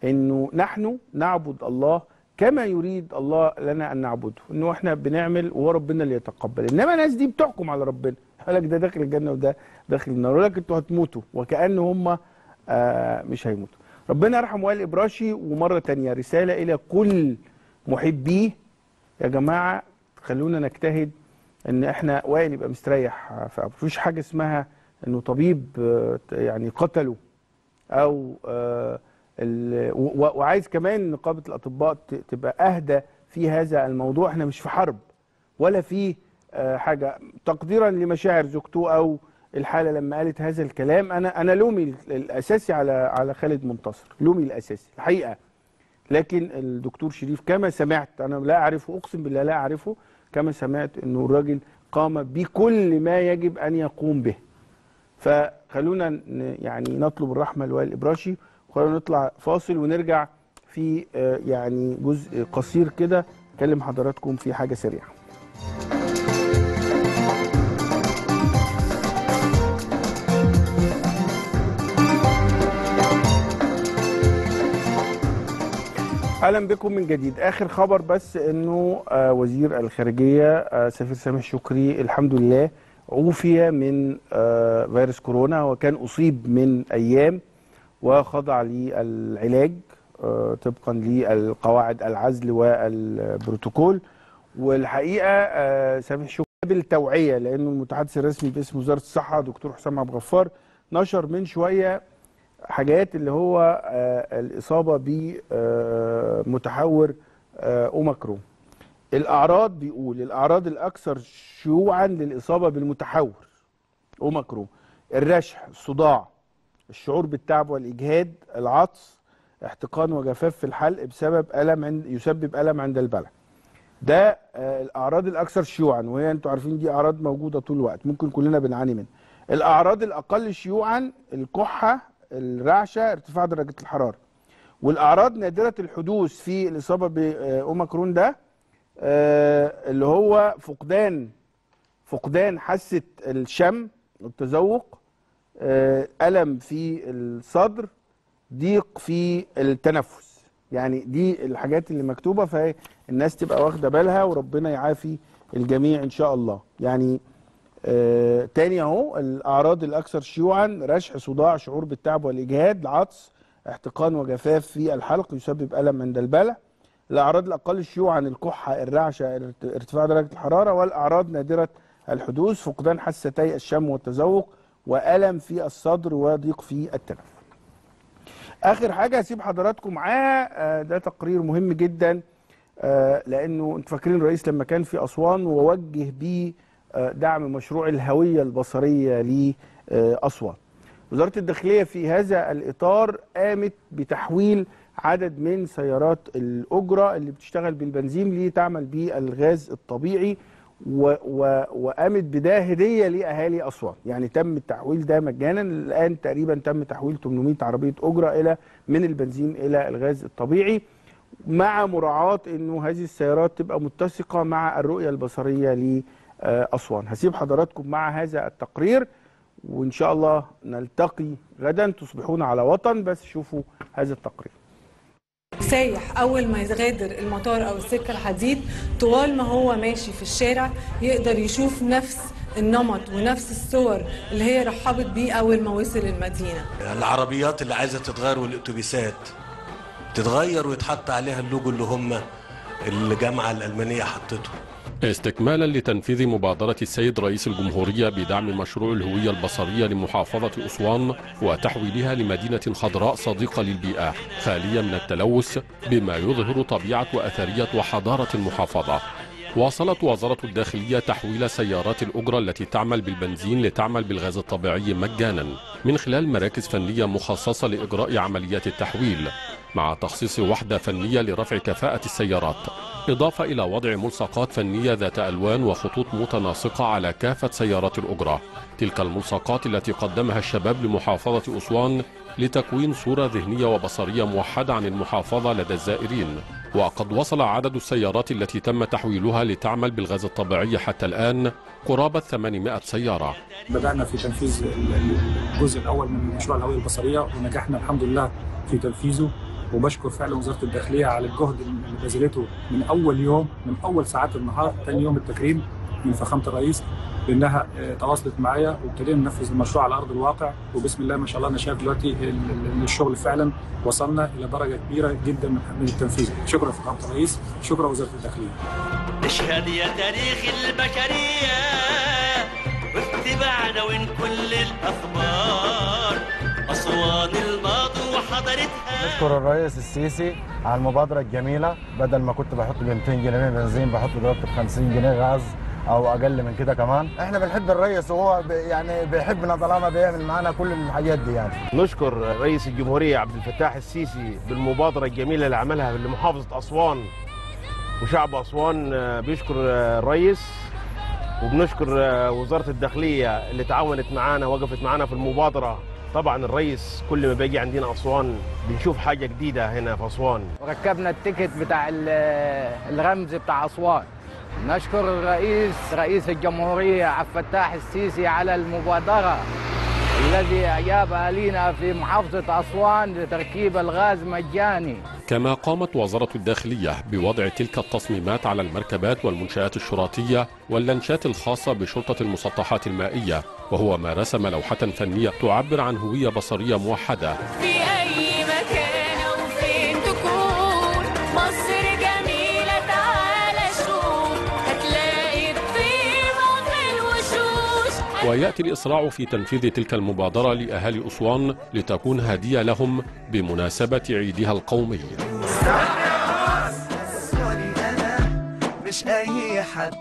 إنه نحن نعبد الله كما يريد الله لنا أن نعبده إنه إحنا بنعمل وهو ربنا اللي يتقبل. إنما الناس دي بتحكم على ربنا. يقول لك ده داخل الجنة وده داخل النار. يقول لك أنتوا هتموتوا وكأن هم آه مش هيموتوا. ربنا يرحم وائل إبراشي ومرة تانية رسالة إلى كل محبيه. يا جماعة خلونا نجتهد إن إحنا وائل يبقى مستريح فمفيش حاجة اسمها إنه طبيب آه، يعني قتله أو آه، وعايز كمان نقابه الأطباء تبقى أهدى في هذا الموضوع. إحنا مش في حرب ولا في آه، حاجة. تقديرا لمشاعر زوجته أو الحالة لما قالت هذا الكلام أنا أنا لومي ال- الأساسي على على خالد منتصر. لومي الأساسي الحقيقة. لكن الدكتور شريف كما سمعت أنا لا أعرفه أقسم بالله لا أعرفه كما سمعت انه الراجل قام بكل ما يجب أن يقوم به. فخلونا يعني نطلب الرحمة لوائل الابراشي وخلونا نطلع فاصل ونرجع في آه، يعني جزء قصير كده. اكلم حضراتكم في حاجة سريعة. أهلا بكم من جديد. آخر خبر بس إنه آه، وزير الخارجية آه، سفير سامح شكري الحمد لله عوفي من فيروس كورونا. وكان أصيب من أيام وخضع للعلاج آه، طبقا للقواعد العزل والبروتوكول. والحقيقة آه، سامح شكري بالتوعية لأنه المتحدث الرسمي باسم وزارة الصحة دكتور حسام عبد الغفار نشر من شوية حاجات اللي هو آه، الإصابة بمتحور أوميكرون. الأعراض بيقول الأعراض الأكثر شيوعا للإصابة بالمتحور أوميكرون. الرشح الصداع. الشعور بالتعب والإجهاد العطس احتقان وجفاف في الحلق بسبب ألم عند يسبب ألم عند البلع. ده آه، الأعراض الأكثر شيوعا وهي أنتوا عارفين دي أعراض موجودة طول الوقت ممكن كلنا بنعاني منها. الأعراض الأقل شيوعا الكحة الرعشة ارتفاع درجة الحرارة. والأعراض نادرة الحدوث في الإصابة بأوميكرون ده آه، اللي هو فقدان فقدان حاسة الشم والتذوق آه، ألم في الصدر ضيق في التنفس. يعني دي الحاجات اللي مكتوبة فالناس تبقى واخدة بالها وربنا يعافي الجميع إن شاء الله. يعني آه تاني أهو الأعراض الأكثر شيوعا رشح صداع شعور بالتعب والإجهاد عطس احتقان وجفاف في الحلق يسبب ألم عند البلع. الأعراض الأقل شيوعا الكحة الرعشة ارت- ارتفاع درجة الحرارة والأعراض نادرة الحدوث فقدان حستي الشم والتذوق وألم في الصدر وضيق في التنفس. آخر حاجة هسيب حضراتكم معاه آه، ده تقرير مهم جدا آه، لأنه أنتوا فاكرين الرئيس لما كان في أسوان ووجه بيه آه، دعم مشروع الهوية البصرية لاسوان وزارة الداخلية في هذا الإطار قامت بتحويل عدد من سيارات الأجرة اللي بتشتغل بالبنزين لتعمل بالغاز الطبيعي. و و وقامت بده هدية لأهالي أسوان. يعني تم التحويل ده مجانا. الآن تقريبا تم تحويل 800 عربية أجرة إلى من البنزين إلى الغاز الطبيعي مع مراعاة إنه هذه السيارات تبقى متسقة مع الرؤية البصرية لأسوان. هسيب حضراتكم مع هذا التقرير وإن شاء الله نلتقي غدا. تصبحون على وطن بس شوفوا هذا التقرير. سايح أول ما يغادر المطار أو السكة الحديد طوال ما هو ماشي في الشارع يقدر يشوف نفس النمط ونفس الصور اللي هي رحبت بيه أول ما وصل المدينة. العربيات اللي عايزة تتغير والأتوبيسات تتغير ويتحط عليها اللوجو اللي هم الجامعة الألمانية حطته. استكمالا لتنفيذ مبادرة السيد رئيس الجمهورية بدعم مشروع الهوية البصرية لمحافظة أسوان وتحويلها لمدينة خضراء صديقة للبيئة خالية من التلوث بما يظهر طبيعة وأثرية وحضارة المحافظة. واصلت وزارة الداخلية تحويل سيارات الأجرة التي تعمل بالبنزين لتعمل بالغاز الطبيعي مجانا من خلال مراكز فنية مخصصة لإجراء عمليات التحويل مع تخصيص وحدة فنية لرفع كفاءة السيارات. إضافة إلى وضع ملصقات فنية ذات ألوان وخطوط متناسقة على كافة سيارات الأجرة. تلك الملصقات التي قدمها الشباب لمحافظة أسوان لتكوين صورة ذهنية وبصرية موحدة عن المحافظة لدى الزائرين. وقد وصل عدد السيارات التي تم تحويلها لتعمل بالغاز الطبيعي حتى الآن قرابة 800 سيارة. بدأنا في تنفيذ الجزء الأول من مشروع الهوية البصرية ونجحنا الحمد لله في تنفيذه. وبشكر فعلا وزارة الداخلية على الجهد اللي بذلته من أول يوم من أول ساعات النهار ثاني يوم التكريم. من فخامة الرئيس لأنها آه، تواصلت معايا وابتدينا ننفذ المشروع على أرض الواقع. وبسم الله ما شاء الله أنا شايف دلوقتي ال- ال- الشغل فعلا وصلنا إلى درجة كبيرة جدا من التنفيذ. شكرا فخامة الرئيس. شكرا وزارة الداخلية. اشهد يا تاريخ البشرية واتبعنا وين كل الأخبار. أسوان الماضي وحضرتها. نشكر الرئيس السيسي على المبادرة الجميلة. بدل ما كنت بحط ب 200 جنيه بنزين بحط دلوقتي ب 50 جنيه غاز. أو أقل من كده كمان. إحنا بنحب الرئيس وهو يعني بيحبنا طالما بيعمل معانا كل الحاجات دي يعني. نشكر رئيس الجمهورية عبد الفتاح السيسي بالمبادرة الجميلة اللي عملها لمحافظة أسوان وشعب أسوان. آه، بيشكر آه، الرئيس وبنشكر آه، وزارة الداخلية اللي تعاونت معانا وقفت معانا في المبادرة. طبعا الرئيس كل ما بيجي عندنا أسوان بنشوف حاجة جديدة هنا في أسوان. ركبنا التيكت بتاع ال- الرمز بتاع أسوان. نشكر الرئيس رئيس الجمهورية عبد الفتاح السيسي على المبادرة الذي أجابها لنا في محافظة أسوان لتركيب الغاز مجاني. كما قامت وزارة الداخلية بوضع تلك التصميمات على المركبات والمنشآت الشرطية واللانشات الخاصة بشرطة المسطحات المائية وهو ما رسم لوحة فنية تعبر عن هوية بصرية موحدة. في أي مكان أو فين تكون مصر ويأتي الإسراع في تنفيذ تلك المبادرة لأهالي أسوان لتكون هدية لهم بمناسبة عيدها القومي. مش أي حد.